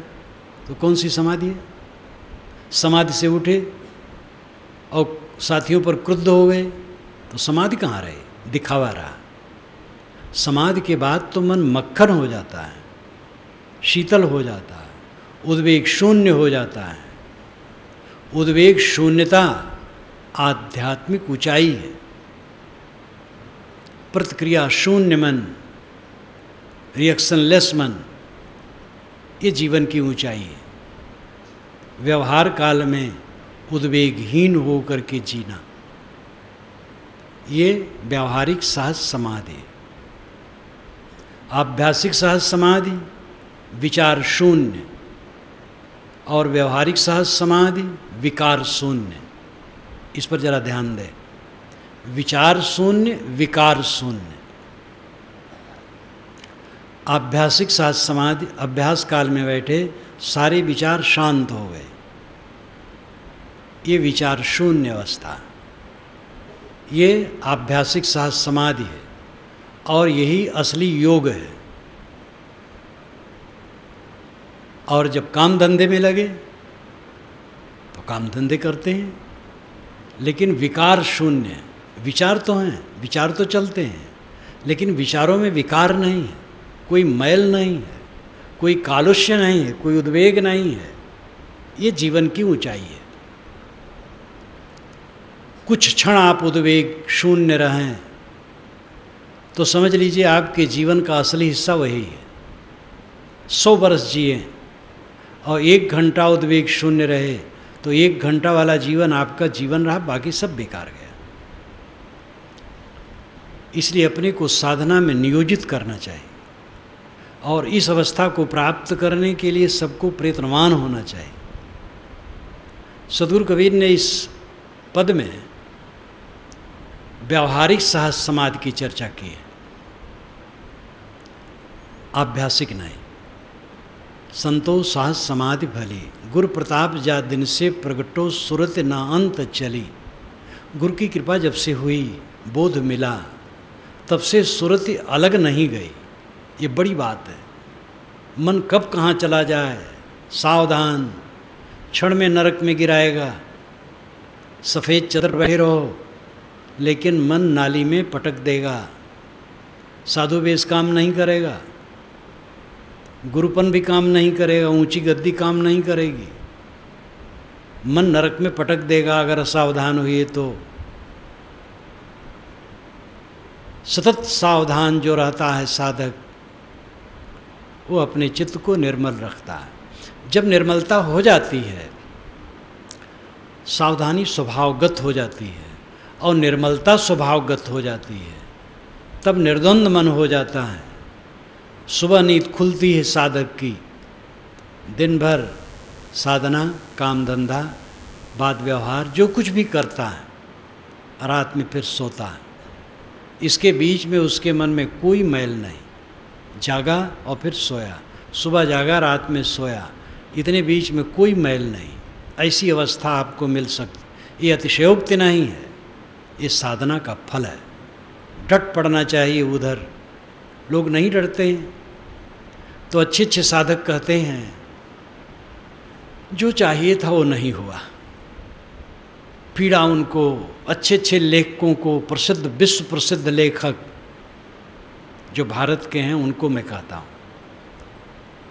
तो कौन सी समाधि है? समाधि से उठे और साथियों पर क्रुद्ध हो गए। तो समाधि कहाँ रहे? दिखावा रहा। समाधि के बाद तो मन मक्खन हो जाता है, शीतल हो जाता है, उद्वेग शून्य हो जाता है। उद्वेग शून्यता आध्यात्मिक ऊंचाई है। प्रतिक्रिया शून्य मन रिएक्शनलेस मन, ये जीवन की ऊंचाई है। व्यवहार काल में उद्वेगहीन होकर के जीना। ये व्यावहारिक सहज समाधि आभ्यासिक सहज समाधि, विचार शून्य, और व्यवहारिक सहज समाधि, विकार शून्य। इस पर जरा ध्यान दें। विचार शून्य, विकार शून्य। आभ्यासिक साथ समाधि, अभ्यास काल में बैठे सारे विचार शांत हो गए। ये विचार शून्य अवस्था। ये आभ्यासिक साथ समाधि है और यही असली योग है। और जब काम धंधे में लगे तो काम धंधे करते हैं। लेकिन विकार शून्य विचार तो हैं, विचार तो चलते हैं, लेकिन विचारों में विकार नहीं है। कोई मैल नहीं है, कोई कालुष्य नहीं है, कोई उद्वेग नहीं है। ये जीवन की ऊंचाई है। कुछ क्षण आप उद्वेग शून्य रहें। तो समझ लीजिए आपके जीवन का असली हिस्सा वही है। सौ वर्ष जिए और एक घंटा उद्वेग शून्य रहे तो एक घंटा वाला जीवन आपका जीवन रहा, बाकी सब बेकार गया। इसलिए अपने को साधना में नियोजित करना चाहिए और इस अवस्था को प्राप्त करने के लिए सबको प्रयत्नवान होना चाहिए। सदगुरु कबीर ने इस पद में व्यावहारिक सहज समाधि की चर्चा की है। आभ्यासिक नहीं। संतोष सहज समाधि भली गुरु प्रताप जा दिन से प्रगटो सुरत न अंत चली। गुरु की कृपा जब से हुई, बोध मिला, तब से सुरत अलग नहीं गई। ये बड़ी बात है। मन कब कहाँ चला जाए? सावधान। क्षण में नरक में गिराएगा। सफ़ेद चदर बैठे रहो। लेकिन मन नाली में पटक देगा। साधु बेस काम नहीं करेगा। गुरुपन भी काम नहीं करेगा, ऊँची गद्दी काम नहीं करेगी। मन नरक में पटक देगा, अगर असावधान हुए तो। सतत सावधान जो रहता है साधक, वो अपने चित्त को निर्मल रखता है। जब निर्मलता हो जाती है, सावधानी स्वभावगत हो जाती है। और निर्मलता स्वभावगत हो जाती है। तब निर्द्वंद मन हो जाता है। सुबह नींद खुलती है साधक की। दिन भर साधना काम धंधा बात व्यवहार जो कुछ भी करता है, रात में फिर सोता है। इसके बीच में उसके मन में कोई मैल नहीं। जागा और फिर सोया। सुबह जागा, रात में सोया। इतने बीच में कोई मैल नहीं। ऐसी अवस्था आपको मिल सकती। ये अतिशयोक्ति नहीं है। ये साधना का फल है। डट पड़ना चाहिए उधर। लोग नहीं डरते हैं। तो अच्छे अच्छे साधक कहते हैं, जो चाहिए था वो नहीं हुआ। पीड़ा उनको, अच्छे अच्छे लेखकों को, प्रसिद्ध विश्व प्रसिद्ध लेखक जो भारत के हैं, उनको मैं कहता हूँ।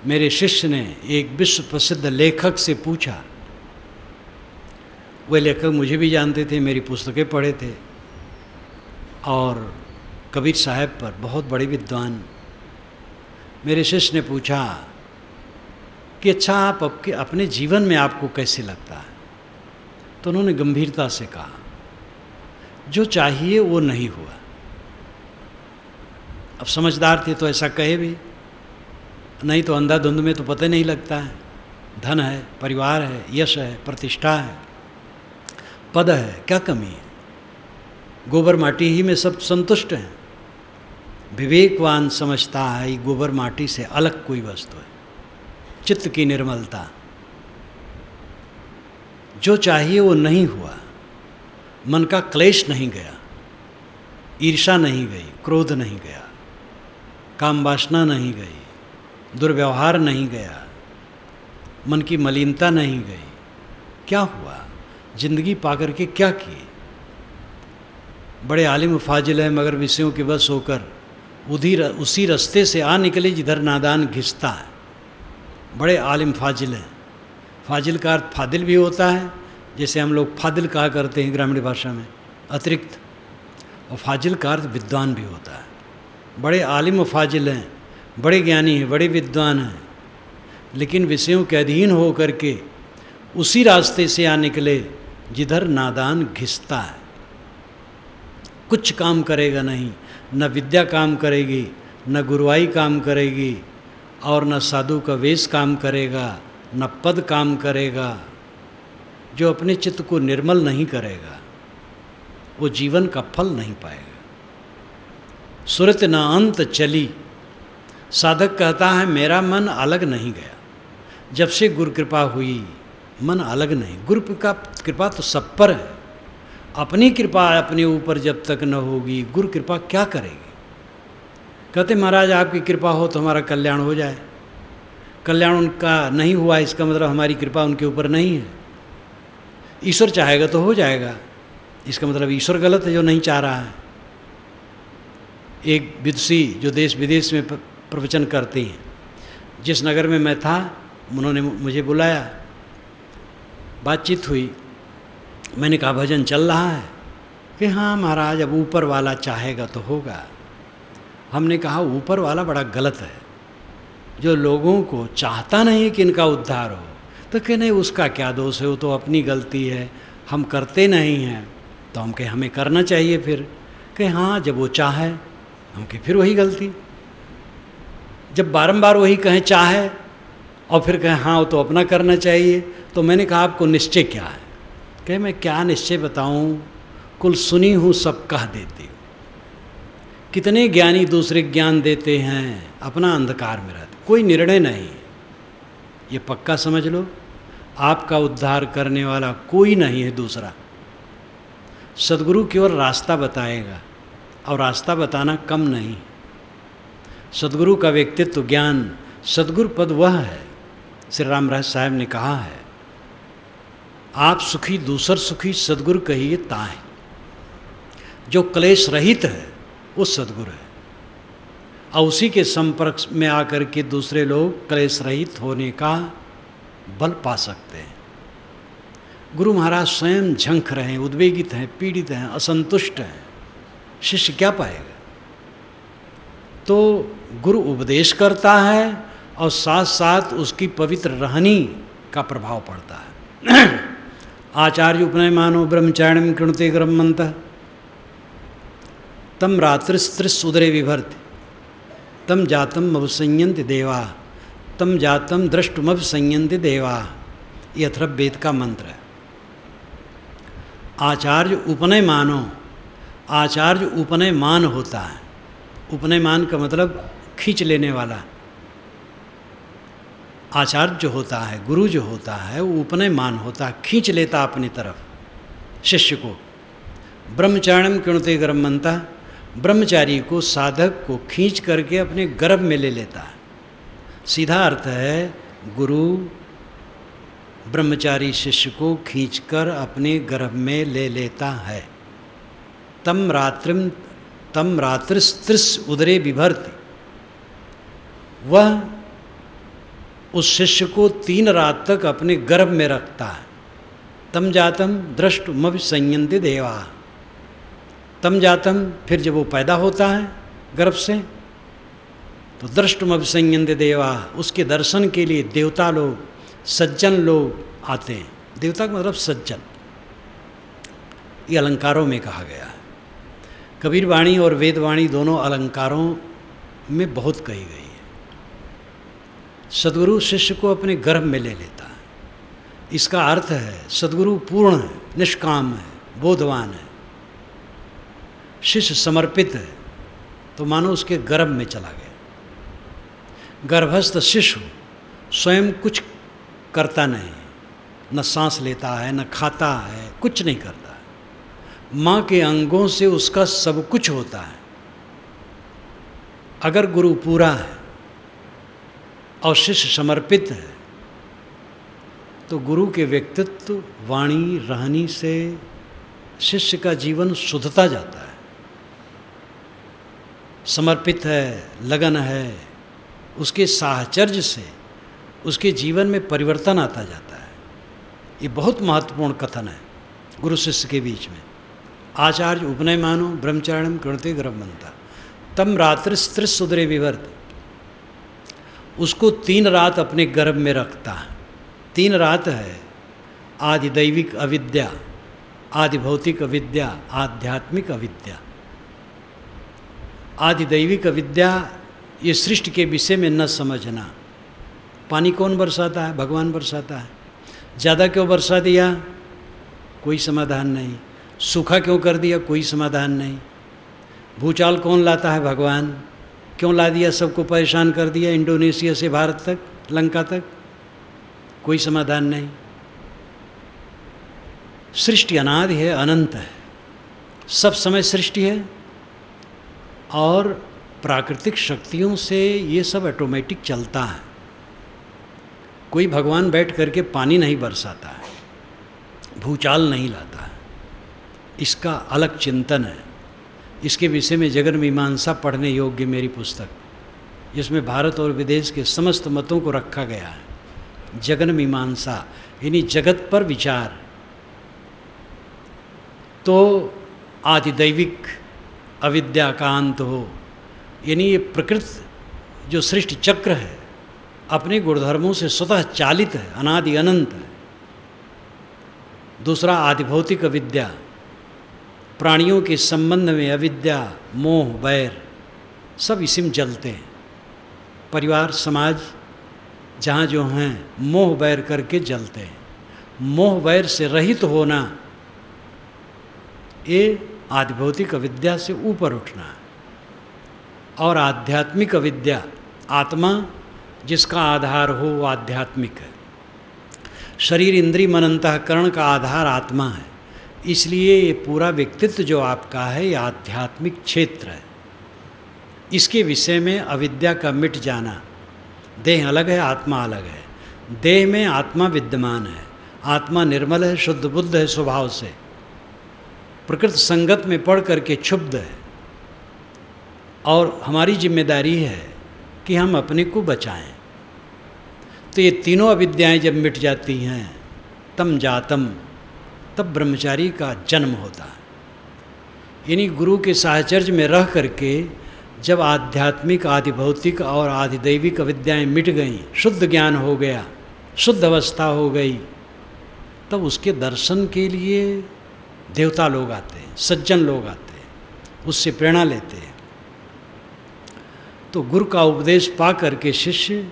मेरे शिष्य ने एक विश्व प्रसिद्ध लेखक से पूछा वे लेखक मुझे भी जानते थे, मेरी पुस्तकें पढ़े थे। और कबीर साहब पर बहुत बड़े विद्वान मेरे शिष्य ने पूछा कि अच्छा आप आपके अपने जीवन में आपको कैसे लगता है? तो उन्होंने गंभीरता से कहा, जो चाहिए वो नहीं हुआ। अब समझदार थे तो ऐसा कहे भी, नहीं तो अंधाधुंध में तो पता नहीं लगता है। धन है, परिवार है, यश है, प्रतिष्ठा है। पद है, क्या कमी है? गोबर माटी ही में सब संतुष्ट हैं। विवेकवान समझता है गोबर माटी से अलग कोई वस्तु है। चित्त की निर्मलता। जो चाहिए वो नहीं हुआ। मन का क्लेश नहीं गया। ईर्षा नहीं गई, क्रोध नहीं गया। काम वासना नहीं गई, दुर्व्यवहार नहीं गया। मन की मलिनता नहीं गई। क्या हुआ? ज़िंदगी पाकर के क्या किए? बड़े आलिम फाजिल हैं, मगर विषयों के बस होकर उधी उसी रास्ते से आ निकले जिधर नादान घिसता है। बड़े आलिम फाजिल हैं। फाजिल का अर्थ फादिल भी होता है, जैसे हम लोग फादिल कहा करते हैं ग्रामीण भाषा में, अतिरिक्त। और फाजिल का अर्थ विद्वान भी होता है। बड़े आलिम फाजिल हैं, बड़े ज्ञानी हैं, बड़े विद्वान हैं। लेकिन विषयों के अधीन हो करके उसी रास्ते से आ निकले जिधर नादान घिसता है। कुछ काम करेगा नहीं, न विद्या काम करेगी, न गुरुवाई काम करेगी, और न साधु का वेश काम करेगा, न पद काम करेगा, जो अपने चित्त को निर्मल नहीं करेगा, वो जीवन का फल नहीं पाएगा। सुरत न अंत चली। साधक कहता है, मेरा मन अलग नहीं गया। जब से गुरु कृपा हुई मन अलग नहीं। गुरु का कृपा तो सब पर है। अपनी कृपा अपने ऊपर जब तक न होगी, गुरु कृपा क्या करेगी? कहते, महाराज, आपकी कृपा हो तो हमारा कल्याण हो जाए। कल्याण उनका नहीं हुआ, इसका मतलब हमारी कृपा उनके ऊपर नहीं है। ईश्वर चाहेगा तो हो जाएगा। इसका मतलब ईश्वर गलत है जो नहीं चाह रहा है। एक विदुषी जो देश विदेश में प्रवचन करते हैं। जिस नगर में मैं था, उन्होंने मुझे बुलाया। बातचीत हुई। मैंने कहा, भजन चल रहा है? कि हाँ महाराज, अब ऊपर वाला चाहेगा तो होगा। हमने कहा, ऊपर वाला बड़ा गलत है। जो लोगों को चाहता नहीं कि इनका उद्धार हो तो कह नहीं, उसका क्या दोष है? वो तो अपनी गलती है। हम करते नहीं हैं तो हम कहे, हमें करना चाहिए फिर। कि हाँ जब वो चाहे, हम कहे, फिर वही गलती। जब बारंबार वही कहें, चाहे और फिर कहें हाँ वो तो अपना करना चाहिए। तो मैंने कहा, आपको निश्चय क्या है? कहे, मैं क्या निश्चय बताऊँ? कुल सुनी हूँ, सब कह देती हूँ। कितने ज्ञानी दूसरे ज्ञान देते हैं, अपना अंधकार में रहते कोई निर्णय नहीं ये पक्का समझ लो, आपका उद्धार करने वाला कोई नहीं है दूसरा। सदगुरु केवल रास्ता बताएगा, और रास्ता बताना कम नहीं। सदगुरु का व्यक्तित्व ज्ञान, सदगुरु पद वह है श्री राम राज साहब ने कहा है, आप सुखी दूसर सुखी सदगुरु कहिए ताए। जो क्लेश रहित है, वो सदगुरु है। और उसी के संपर्क में आकर के दूसरे लोग क्लेश रहित होने का बल पा सकते हैं। गुरु महाराज स्वयं झंख रहे हैं, उद्वेगित हैं, पीड़ित हैं, असंतुष्ट हैं। शिष्य क्या पाएगा? तो गुरु उपदेश करता है और साथ साथ उसकी पवित्र रहनी का प्रभाव पड़ता है। आचार्य उपनय मानो ब्रह्मचारिणी कृणते ग्रमंत तम रात्रिस्त्रिस उदरे विभर्ति। तम जातम अवसंयंत देवा। तम जातम दृष्टुमभ संयंत देवा। ये वेद का मंत्र है। आचार्य उपनय मानो आचार्य उपनय मान होता है। उपनय मान का मतलब खींच लेने वाला। आचार्य जो होता है, गुरु जो होता है, वो उपनय मान होता है, खींच लेता अपनी तरफ़, शिष्य को। ब्रह्मचारिणम गर्भ गर्मंता ब्रह्मचारी को, साधक को खींच करके अपने गर्भ में ले लेता है। सीधा अर्थ है, गुरु, ब्रह्मचारी शिष्य को खींचकर अपने गर्भ में ले लेता है। तम रात्रिम, तम रात्रिस्त्रिस उदरे विभर्ति। वह उस शिष्य को तीन रात तक अपने गर्भ में रखता है। तम जातम दृष्ट मभ संयंत देवा। तम जातम फिर जब वो पैदा होता है गर्भ से तो दृष्ट दृष्टुम अभिसंयंत देवा। उसके दर्शन के लिए देवता लोग, सज्जन लोग आते हैं। देवता का मतलब सज्जन। ये अलंकारों में कहा गया है। कबीर वाणी और वेदवाणी दोनों अलंकारों में बहुत कही गई सदगुरु शिष्य को अपने गर्भ में ले लेता है। इसका अर्थ है, सदगुरु पूर्ण है, निष्काम है, बोधवान है। शिष्य समर्पित है तो मानो उसके गर्भ में चला गया। गर्भस्थ शिशु स्वयं कुछ करता नहीं, न सांस लेता है, न खाता है, कुछ नहीं करता। माँ के अंगों से उसका सब कुछ होता है। अगर गुरु पूरा है शिष्य समर्पित है। तो गुरु के व्यक्तित्व, वाणी, रहनी से शिष्य का जीवन शुद्धता जाता है। समर्पित है, लगन है, उसके साहचर्य से उसके जीवन में परिवर्तन आता जाता है। ये बहुत महत्वपूर्ण कथन है गुरु शिष्य के बीच में। आचार्य उपनय मानो ब्रह्मचारिणम कृणते गर्भ बनता तम रात्रि स्त्रित सुदरे विवर्त। उसको तीन रात अपने गर्भ में रखता है। तीन रात है आदि दैविक अविद्या आदि भौतिक अविद्या, आध्यात्मिक अविद्या। आदि दैविक अविद्या, ये सृष्टि के विषय में न समझना। पानी कौन बरसाता है? भगवान बरसाता है। ज़्यादा क्यों बरसा दिया? कोई समाधान नहीं। सूखा क्यों कर दिया? कोई समाधान नहीं। भूचाल कौन लाता है? भगवान। क्यों ला दिया सबको परेशान कर दिया इंडोनेशिया से भारत तक, लंका तक? कोई समाधान नहीं। सृष्टि अनादि है, अनंत है। सब समय सृष्टि है और प्राकृतिक शक्तियों से ये सब ऑटोमेटिक चलता है। कोई भगवान बैठ करके पानी नहीं बरसाता है, भूचाल नहीं लाता है। इसका अलग चिंतन है। इसके विषय में जगन मीमांसा पढ़ने योग्य मेरी पुस्तक। जिसमें भारत और विदेश के समस्त मतों को रखा गया है। जगन मीमांसा यानी जगत पर विचार। तो आदिदैविक अविद्या का अंत हो, यानी ये प्रकृत जो सृष्टि चक्र है, अपने गुणधर्मों से स्वतः चालित है, अनादि अनंत है। दूसरा आदिभौतिक विद्या प्राणियों के संबंध में अविद्या, मोह, वैर, सब इसी में जलते हैं। परिवार, समाज, जहाँ जो हैं, मोह, वैर करके जलते हैं। मोह, वैर से रहित होना, ये आधिभौतिक विद्या से ऊपर उठना है। और आध्यात्मिक विद्या आत्मा, जिसका आधार हो वो आध्यात्मिक है। शरीर इंद्री मन, अंतकरण का आधार आत्मा है। इसलिए ये पूरा व्यक्तित्व जो आपका है, ये आध्यात्मिक क्षेत्र है। इसके विषय में अविद्या का मिट जाना, देह अलग है, आत्मा अलग है। देह में आत्मा विद्यमान है, आत्मा निर्मल है, शुद्ध बुद्ध है स्वभाव से। प्रकृत संगत में पढ़ करके क्षुब्ध है। और हमारी ज़िम्मेदारी है कि हम अपने को बचाएँ। तो ये तीनों अविद्याएँ जब मिट जाती हैं, तम जातम तब ब्रह्मचारी का जन्म होता है। यानी गुरु के साहचर्य में रह करके जब आध्यात्मिक आदि भौतिक और आधिदैविक विद्याएँ मिट गईं, शुद्ध ज्ञान हो गया, शुद्ध अवस्था हो गई, तब उसके दर्शन के लिए देवता लोग आते हैं, सज्जन लोग आते हैं, उससे प्रेरणा लेते हैं। तो गुरु का उपदेश पा करके शिष्य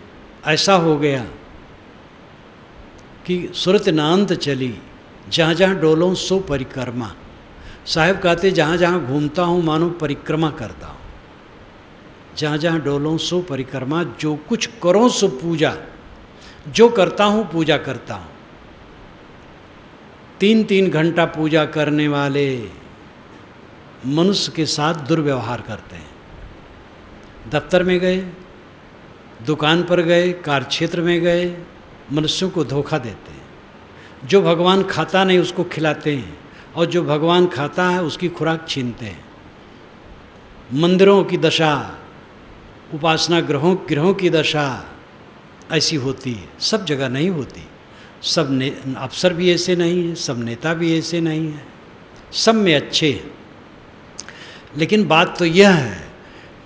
ऐसा हो गया कि सुरत नांत चली जहाँ जहाँ डोलो सो परिक्रमा। साहेब कहते जहाँ जहाँ घूमता हूँ, मानो परिक्रमा करता हूँ। जहाँ जहाँ डोलो सो परिक्रमा, जो कुछ करो सो पूजा। जो करता हूँ, पूजा करता हूँ। तीन तीन घंटा पूजा करने वाले मनुष्य के साथ दुर्व्यवहार करते हैं। दफ्तर में गए, दुकान पर गए कार्य क्षेत्र में गए, मनुष्यों को धोखा देते जो भगवान खाता नहीं, उसको खिलाते हैं। और जो भगवान खाता है, उसकी खुराक छीनते हैं। मंदिरों की दशा, उपासना ग्रहों ग्रहों की दशा, ऐसी होती है। सब जगह नहीं होती। सबने, अफसर भी ऐसे नहीं हैं, सब नेता भी ऐसे नहीं हैं। सब में अच्छे हैं। लेकिन बात तो यह है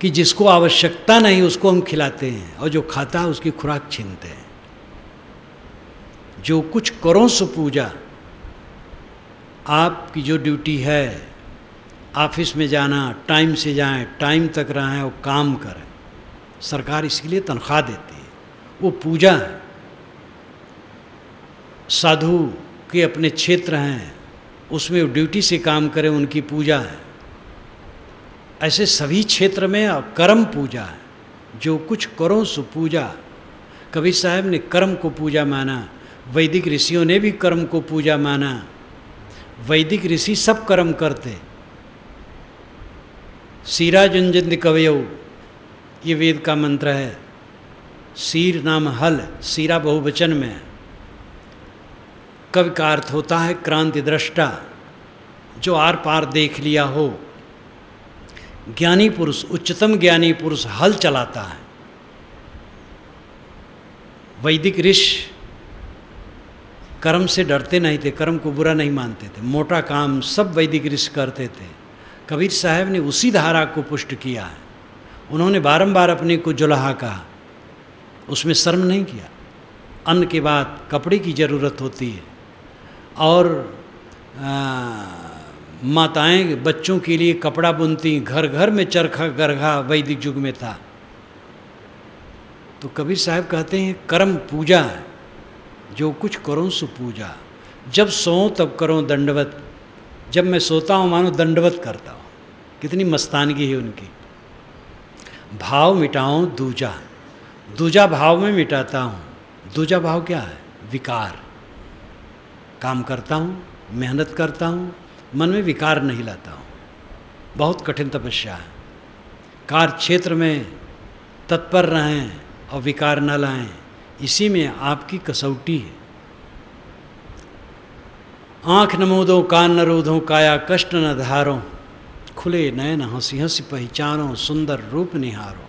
कि जिसको आवश्यकता नहीं, उसको हम खिलाते हैं। और जो खाता है, उसकी खुराक छीनते हैं। जो कुछ करो सो पूजा, आपकी जो ड्यूटी है, ऑफ़िस में जाना, टाइम से जाएँ, टाइम तक रहें और काम करें। सरकार इसके लिए तनख्वाह देती है। वो पूजा है। साधु के अपने क्षेत्र हैं, उसमें ड्यूटी से काम करें, उनकी पूजा है। ऐसे सभी क्षेत्र में कर्म पूजा है। जो कुछ करो सो पूजा, कबीर साहब ने कर्म को पूजा माना। वैदिक ऋषियों ने भी कर्म को पूजा माना। वैदिक ऋषि सब कर्म करते। सीरा जुंजिंद कवयो ये वेद का मंत्र है। सीर नाम हल, सीरा बहुवचन में। कवि का अर्थ होता है क्रांति दृष्टा, जो आर पार देख लिया हो। ज्ञानी पुरुष, उच्चतम ज्ञानी पुरुष हल चलाता है। वैदिक ऋष कर्म से डरते नहीं थे, कर्म को बुरा नहीं मानते थे। मोटा काम सब वैदिक ऋष करते थे। कबीर साहब ने उसी धारा को पुष्ट किया है। उन्होंने बारंबार अपने को जुलाहा कहा। उसमें शर्म नहीं किया। अन्न के बाद कपड़े की ज़रूरत होती है। और माताएँ बच्चों के लिए कपड़ा बुनती घर घर में चरखा गरघा वैदिक युग में था। तो कबीर साहब कहते हैं, कर्म पूजा है। जो कुछ करो सो पूजा। जब सो तब करो दंडवत। जब मैं सोता हूँ, मानो दंडवत करता हूँ। कितनी मस्तानगी है उनकी। भाव मिटाऊँ दूजा। दूजा भाव में मिटाता हूँ। दूजा भाव क्या है? विकार। काम करता हूँ, मेहनत करता हूँ, मन में विकार नहीं लाता हूँ। बहुत कठिन तपस्या है। कार्य क्षेत्र में तत्पर रहें और विकार न लाएँ। इसी में आपकी कसौटी है। आँख न मोदो, कान न रोधो, काया कष्ट न धारो, खुले नयन हँसी हँसी पहचानो, सुंदर रूप निहारो।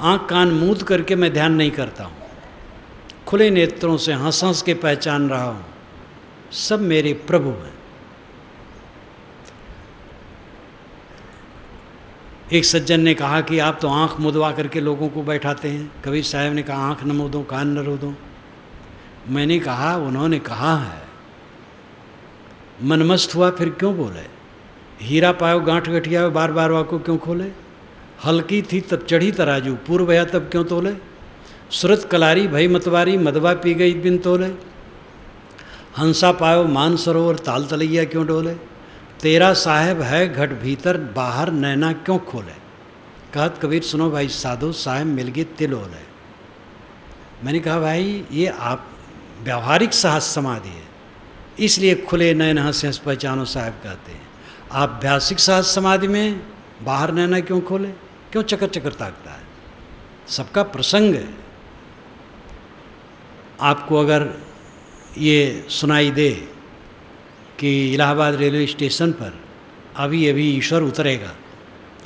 आँख कान मूद करके मैं ध्यान नहीं करता हूँ। खुले नेत्रों से हंस हंस के पहचान रहा हूँ। सब मेरे प्रभु हैं। एक सज्जन ने कहा कि आप तो आँख मुदवा करके लोगों को बैठाते हैं। कबीर साहब ने कहा, आँख न मुदो, कान न रो दो मैंने कहा, उन्होंने कहा है। मनमस्त हुआ, फिर क्यों बोले? हीरा पायो, गांठ गठिया, बार बार वाको क्यों खोले? हल्की थी, तब चढ़ी तराजू, पूर्व भया तब क्यों तोले? सुरत कलारी, भई मतवारी, मदवा पी गई बिन तोले? हंसा पायो, मान सरोवर, ताल तलैया क्यों डोले? तेरा साहेब है घट भीतर, बाहर नैना क्यों खोले? कहत कबीर, सुनो भाई, साधु साहेब मिल गए तिल ओले। मैंने कहा, भाई, ये आप व्यवहारिक साहस समाधि है। इसलिए खुले नयन हंस हंस पहचानो साहब कहते हैं। आप अभ्यासिक साहस समाधि में बाहर नैना क्यों खोले? क्यों चकर चकर ताकता है? सबका प्रसंग है। आपको अगर ये सुनाई दे कि इलाहाबाद रेलवे स्टेशन पर अभी अभी ईश्वर उतरेगा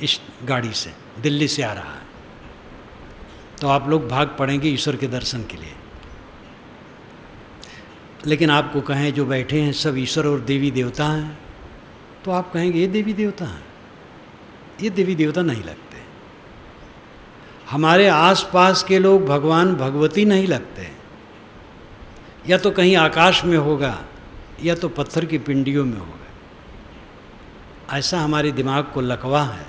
इस गाड़ी से, दिल्ली से आ रहा है। तो आप लोग भाग पड़ेंगे ईश्वर के दर्शन के लिए। लेकिन आपको कहें जो बैठे हैं, सब ईश्वर और देवी देवता हैं तो आप कहेंगे, ये देवी देवता हैं। ये देवी देवता नहीं लगते। हमारे आसपास के लोग भगवान भगवती नहीं लगते। या तो कहीं आकाश में होगा या तो पत्थर की पिंडियों में होगा ऐसा हमारे दिमाग को लकवा है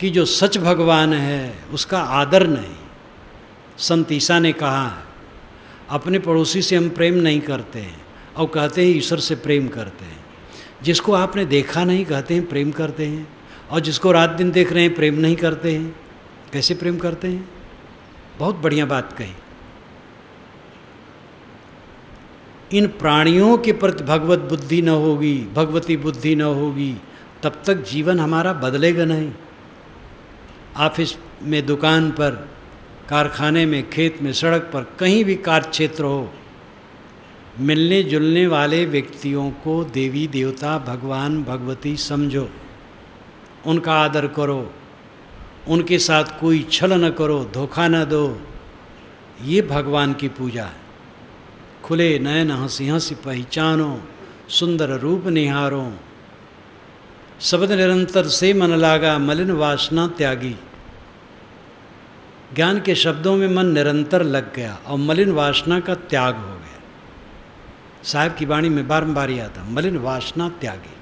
कि जो सच भगवान है, उसका आदर नहीं। संत ईसा ने कहा है, अपने पड़ोसी से हम प्रेम नहीं करते हैं, और कहते हैं ईश्वर से प्रेम करते हैं। जिसको आपने देखा नहीं, कहते हैं प्रेम करते हैं, और जिसको रात दिन देख रहे हैं, प्रेम नहीं करते हैं, कैसे प्रेम करते हैं? बहुत बढ़िया बात कही। इन प्राणियों के प्रति भगवत बुद्धि न होगी, भगवती बुद्धि न होगी, तब तक जीवन हमारा बदलेगा नहीं। ऑफ़िस में, दुकान पर, कारखाने में, खेत में, सड़क पर कहीं भी कार्य क्षेत्र हो मिलने जुलने वाले व्यक्तियों को देवी देवता, भगवान, भगवती समझो। उनका आदर करो। उनके साथ कोई छल न करो, धोखा न दो। ये भगवान की पूजा है। खुले नयन हँसी हँसी पहचानो, सुंदर रूप निहारो। शब्द निरंतर से मन लागा, मलिन वासना त्यागी। ज्ञान के शब्दों में मन निरंतर लग गया और मलिन वासना का त्याग हो गया। साहब की वाणी में बारंबार आता मलिन वासना त्यागी।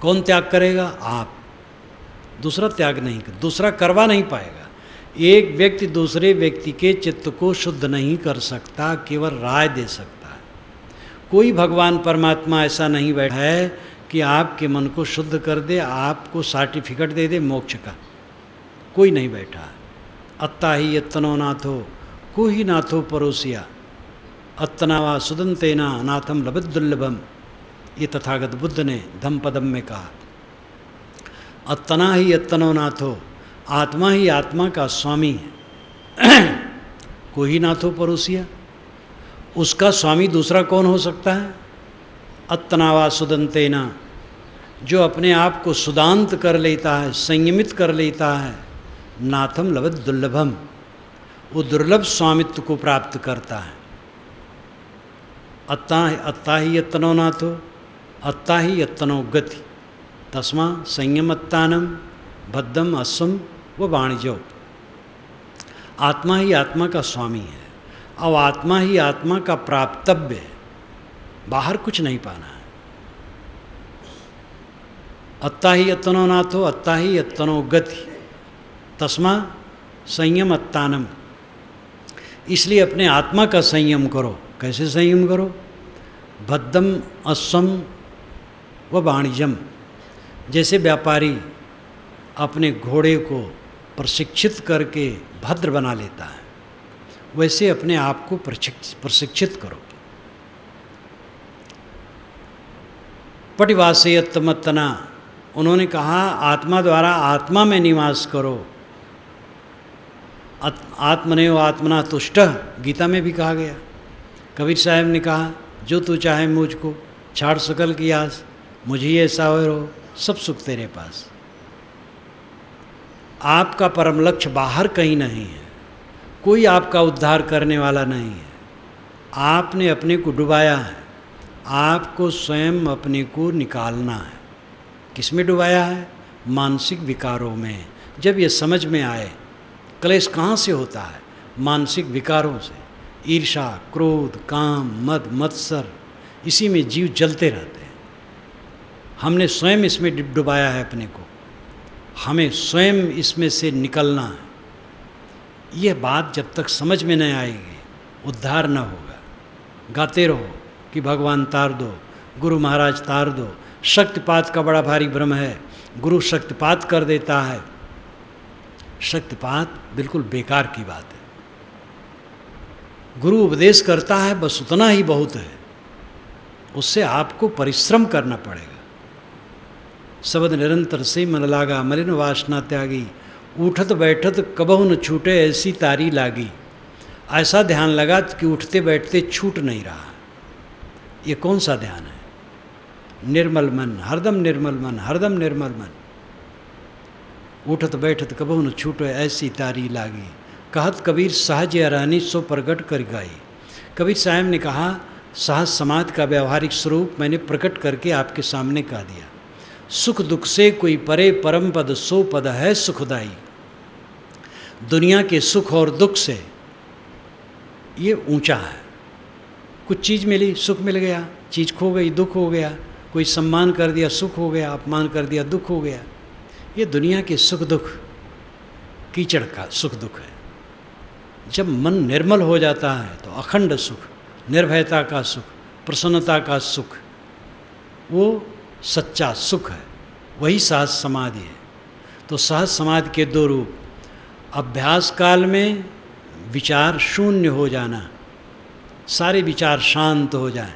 कौन त्याग करेगा? आप। दूसरा त्याग नहीं कर, दूसरा करवा नहीं पाएगा। एक व्यक्ति दूसरे व्यक्ति के चित्त को शुद्ध नहीं कर सकता, केवल राय दे सकता है। कोई भगवान परमात्मा ऐसा नहीं बैठा है कि आपके मन को शुद्ध कर दे, आपको सर्टिफिकेट दे दे, मोक्ष का। कोई नहीं बैठा है। अत्ता ही यत्नो नाथो को ही नाथो परोसिया। अत्तनावा सुदंतेना अनाथम लभदुर्लभम ये तथागत बुद्ध ने धम पदम में कहा। अत्तना ही यत्नो नाथो आत्मा ही आत्मा का स्वामी है। को ही नाथो परोसिया उसका स्वामी दूसरा कौन हो सकता है? अत्तनावा सुदंतेना जो अपने आप को सुदांत कर लेता है, संयमित कर लेता है, नाथम लभत दुर्लभम, वो दुर्लभ स्वामित्व को प्राप्त करता है। अत्ता अत्ता ही यत्नो नाथो अत्ता ही यत्नो गति तस्मा संयमत्तानम। भद्दम असम वो वाणिज्य। आत्मा ही आत्मा का स्वामी है। और आत्मा ही आत्मा का प्राप्तव्य है। बाहर कुछ नहीं पाना है। अत्ता ही यत्नो नाथो, अत्ता ही यत्नो गति। तस्मा संयम अत्तानम। इसलिए अपने आत्मा का संयम करो। कैसे संयम करो? भद्दम असम व वाणिज्यम। जैसे व्यापारी अपने घोड़े को प्रशिक्षित करके भद्र बना लेता है। वैसे अपने आप को प्रशिक्षित करो। पटिवासयत्मतना उन्होंने कहा, आत्मा द्वारा आत्मा में निवास करो। आत्मनेव आत्मना तुष्ट, गीता में भी कहा गया। कबीर साहब ने कहा, जो तू चाहे मुझको, छाड़ सकल की आस, मुझे ऐसा हो, सब सुख तेरे पास। आपका परम लक्ष्य बाहर कहीं नहीं है। कोई आपका उद्धार करने वाला नहीं है। आपने अपने को डुबाया है। आपको स्वयं अपने को निकालना है। किसमें डुबाया है? मानसिक विकारों में। जब ये समझ में आए, क्लेश कहाँ से होता है? मानसिक विकारों से। ईर्षा क्रोध, काम, मद, मत्सर, इसी में जीव जलते रहते हैं। हमने स्वयं इसमें डुबाया है अपने को। हमें स्वयं इसमें से निकलना है। यह बात जब तक समझ में नहीं आएगी, उद्धार न होगा। गाते रहो कि भगवान तार दो, गुरु महाराज तार दो। शक्तिपात का बड़ा भारी भ्रम है। गुरु शक्तिपात कर देता है। शक्तिपात बिल्कुल बेकार की बात है। गुरु उपदेश करता है, बस उतना ही बहुत है। उससे आपको परिश्रम करना पड़ेगा। शब्द निरंतर से मन लागा, मलिन वासना त्यागी। उठत बैठत कबहु न छूटे, ऐसी तारी लागी। ऐसा ध्यान लगा कि उठते बैठते छूट नहीं रहा। ये कौन सा ध्यान है? निर्मल मन, हरदम निर्मल मन, हरदम निर्मल मन। उठत बैठत कबहु न छूटे, ऐसी तारी लागी। कहत कबीर, सहज रानी, सो प्रकट कर गाई। कबीर साहब ने कहा, सहज समाज का व्यवहारिक स्वरूप मैंने प्रकट करके आपके सामने कह दिया। सुख दुख से कोई परे परम पद, सो पद है सुखदाई। दुनिया के सुख और दुख से ये ऊँचा है। कुछ चीज़ मिली, सुख मिल गया, चीज़ खो गई, दुख हो गया, कोई सम्मान कर दिया, सुख हो गया, अपमान कर दिया, दुख हो गया। ये दुनिया के सुख दुख, कीचड़ का सुख दुख है। जब मन निर्मल हो जाता है तो अखंड सुख, निर्भयता का सुख, प्रसन्नता का सुख, वो सच्चा सुख है, वही सहज समाधि है। तो सहज समाधि के दो रूप, अभ्यास काल में विचार शून्य हो जाना, सारे विचार शांत हो जाए।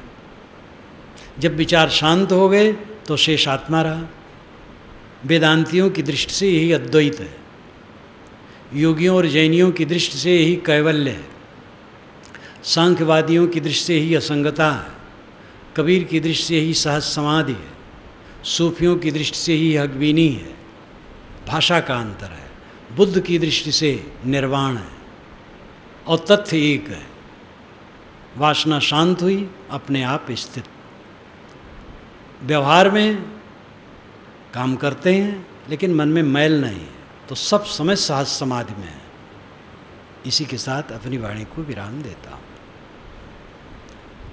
जब विचार शांत हो गए तो शेष आत्मा रहा। वेदांतियों की दृष्टि से यही अद्वैत है। योगियों और जैनियों की दृष्टि से यही कैवल्य है। सांख्यवादियों की दृष्टि से ही असंगता है। कबीर की दृष्टि से ही सहज समाधि है। सूफियों की दृष्टि से ही अग्विनी है। भाषा का अंतर है। बुद्ध की दृष्टि से निर्वाण है। और तथ्य एक है। वासना शांत हुई, अपने आप स्थित। व्यवहार में काम करते हैं, लेकिन मन में मैल नहीं तो सब समय सहज समाधि में है। इसी के साथ अपनी वाणी को विराम देता हूँ।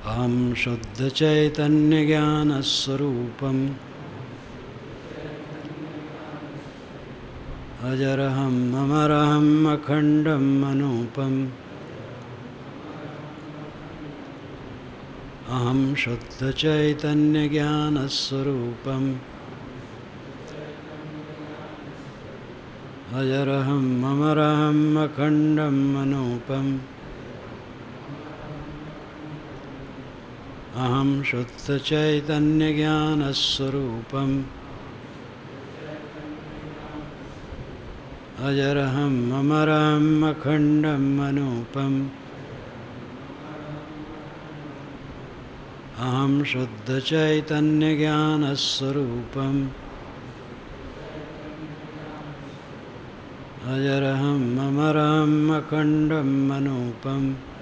अहम शुद्ध चैतन्य ज्ञान स्वरूपम अजरहम अमरहम अखंडम अनूपम। अहम शुद्ध चैतन्य ज्ञान स्वरूपम अजरहं ममरहम् अखण्डं मनूपम् अहं शुद्धचैतन्यज्ञानस्वरूपम्। अजरहं ममरहम् अखण्डं मनूपम्। अहं शुद्धचैतन्यज्ञानस्वरूपम्। अजरहम ममरहम् अखण्डं मनूपम्।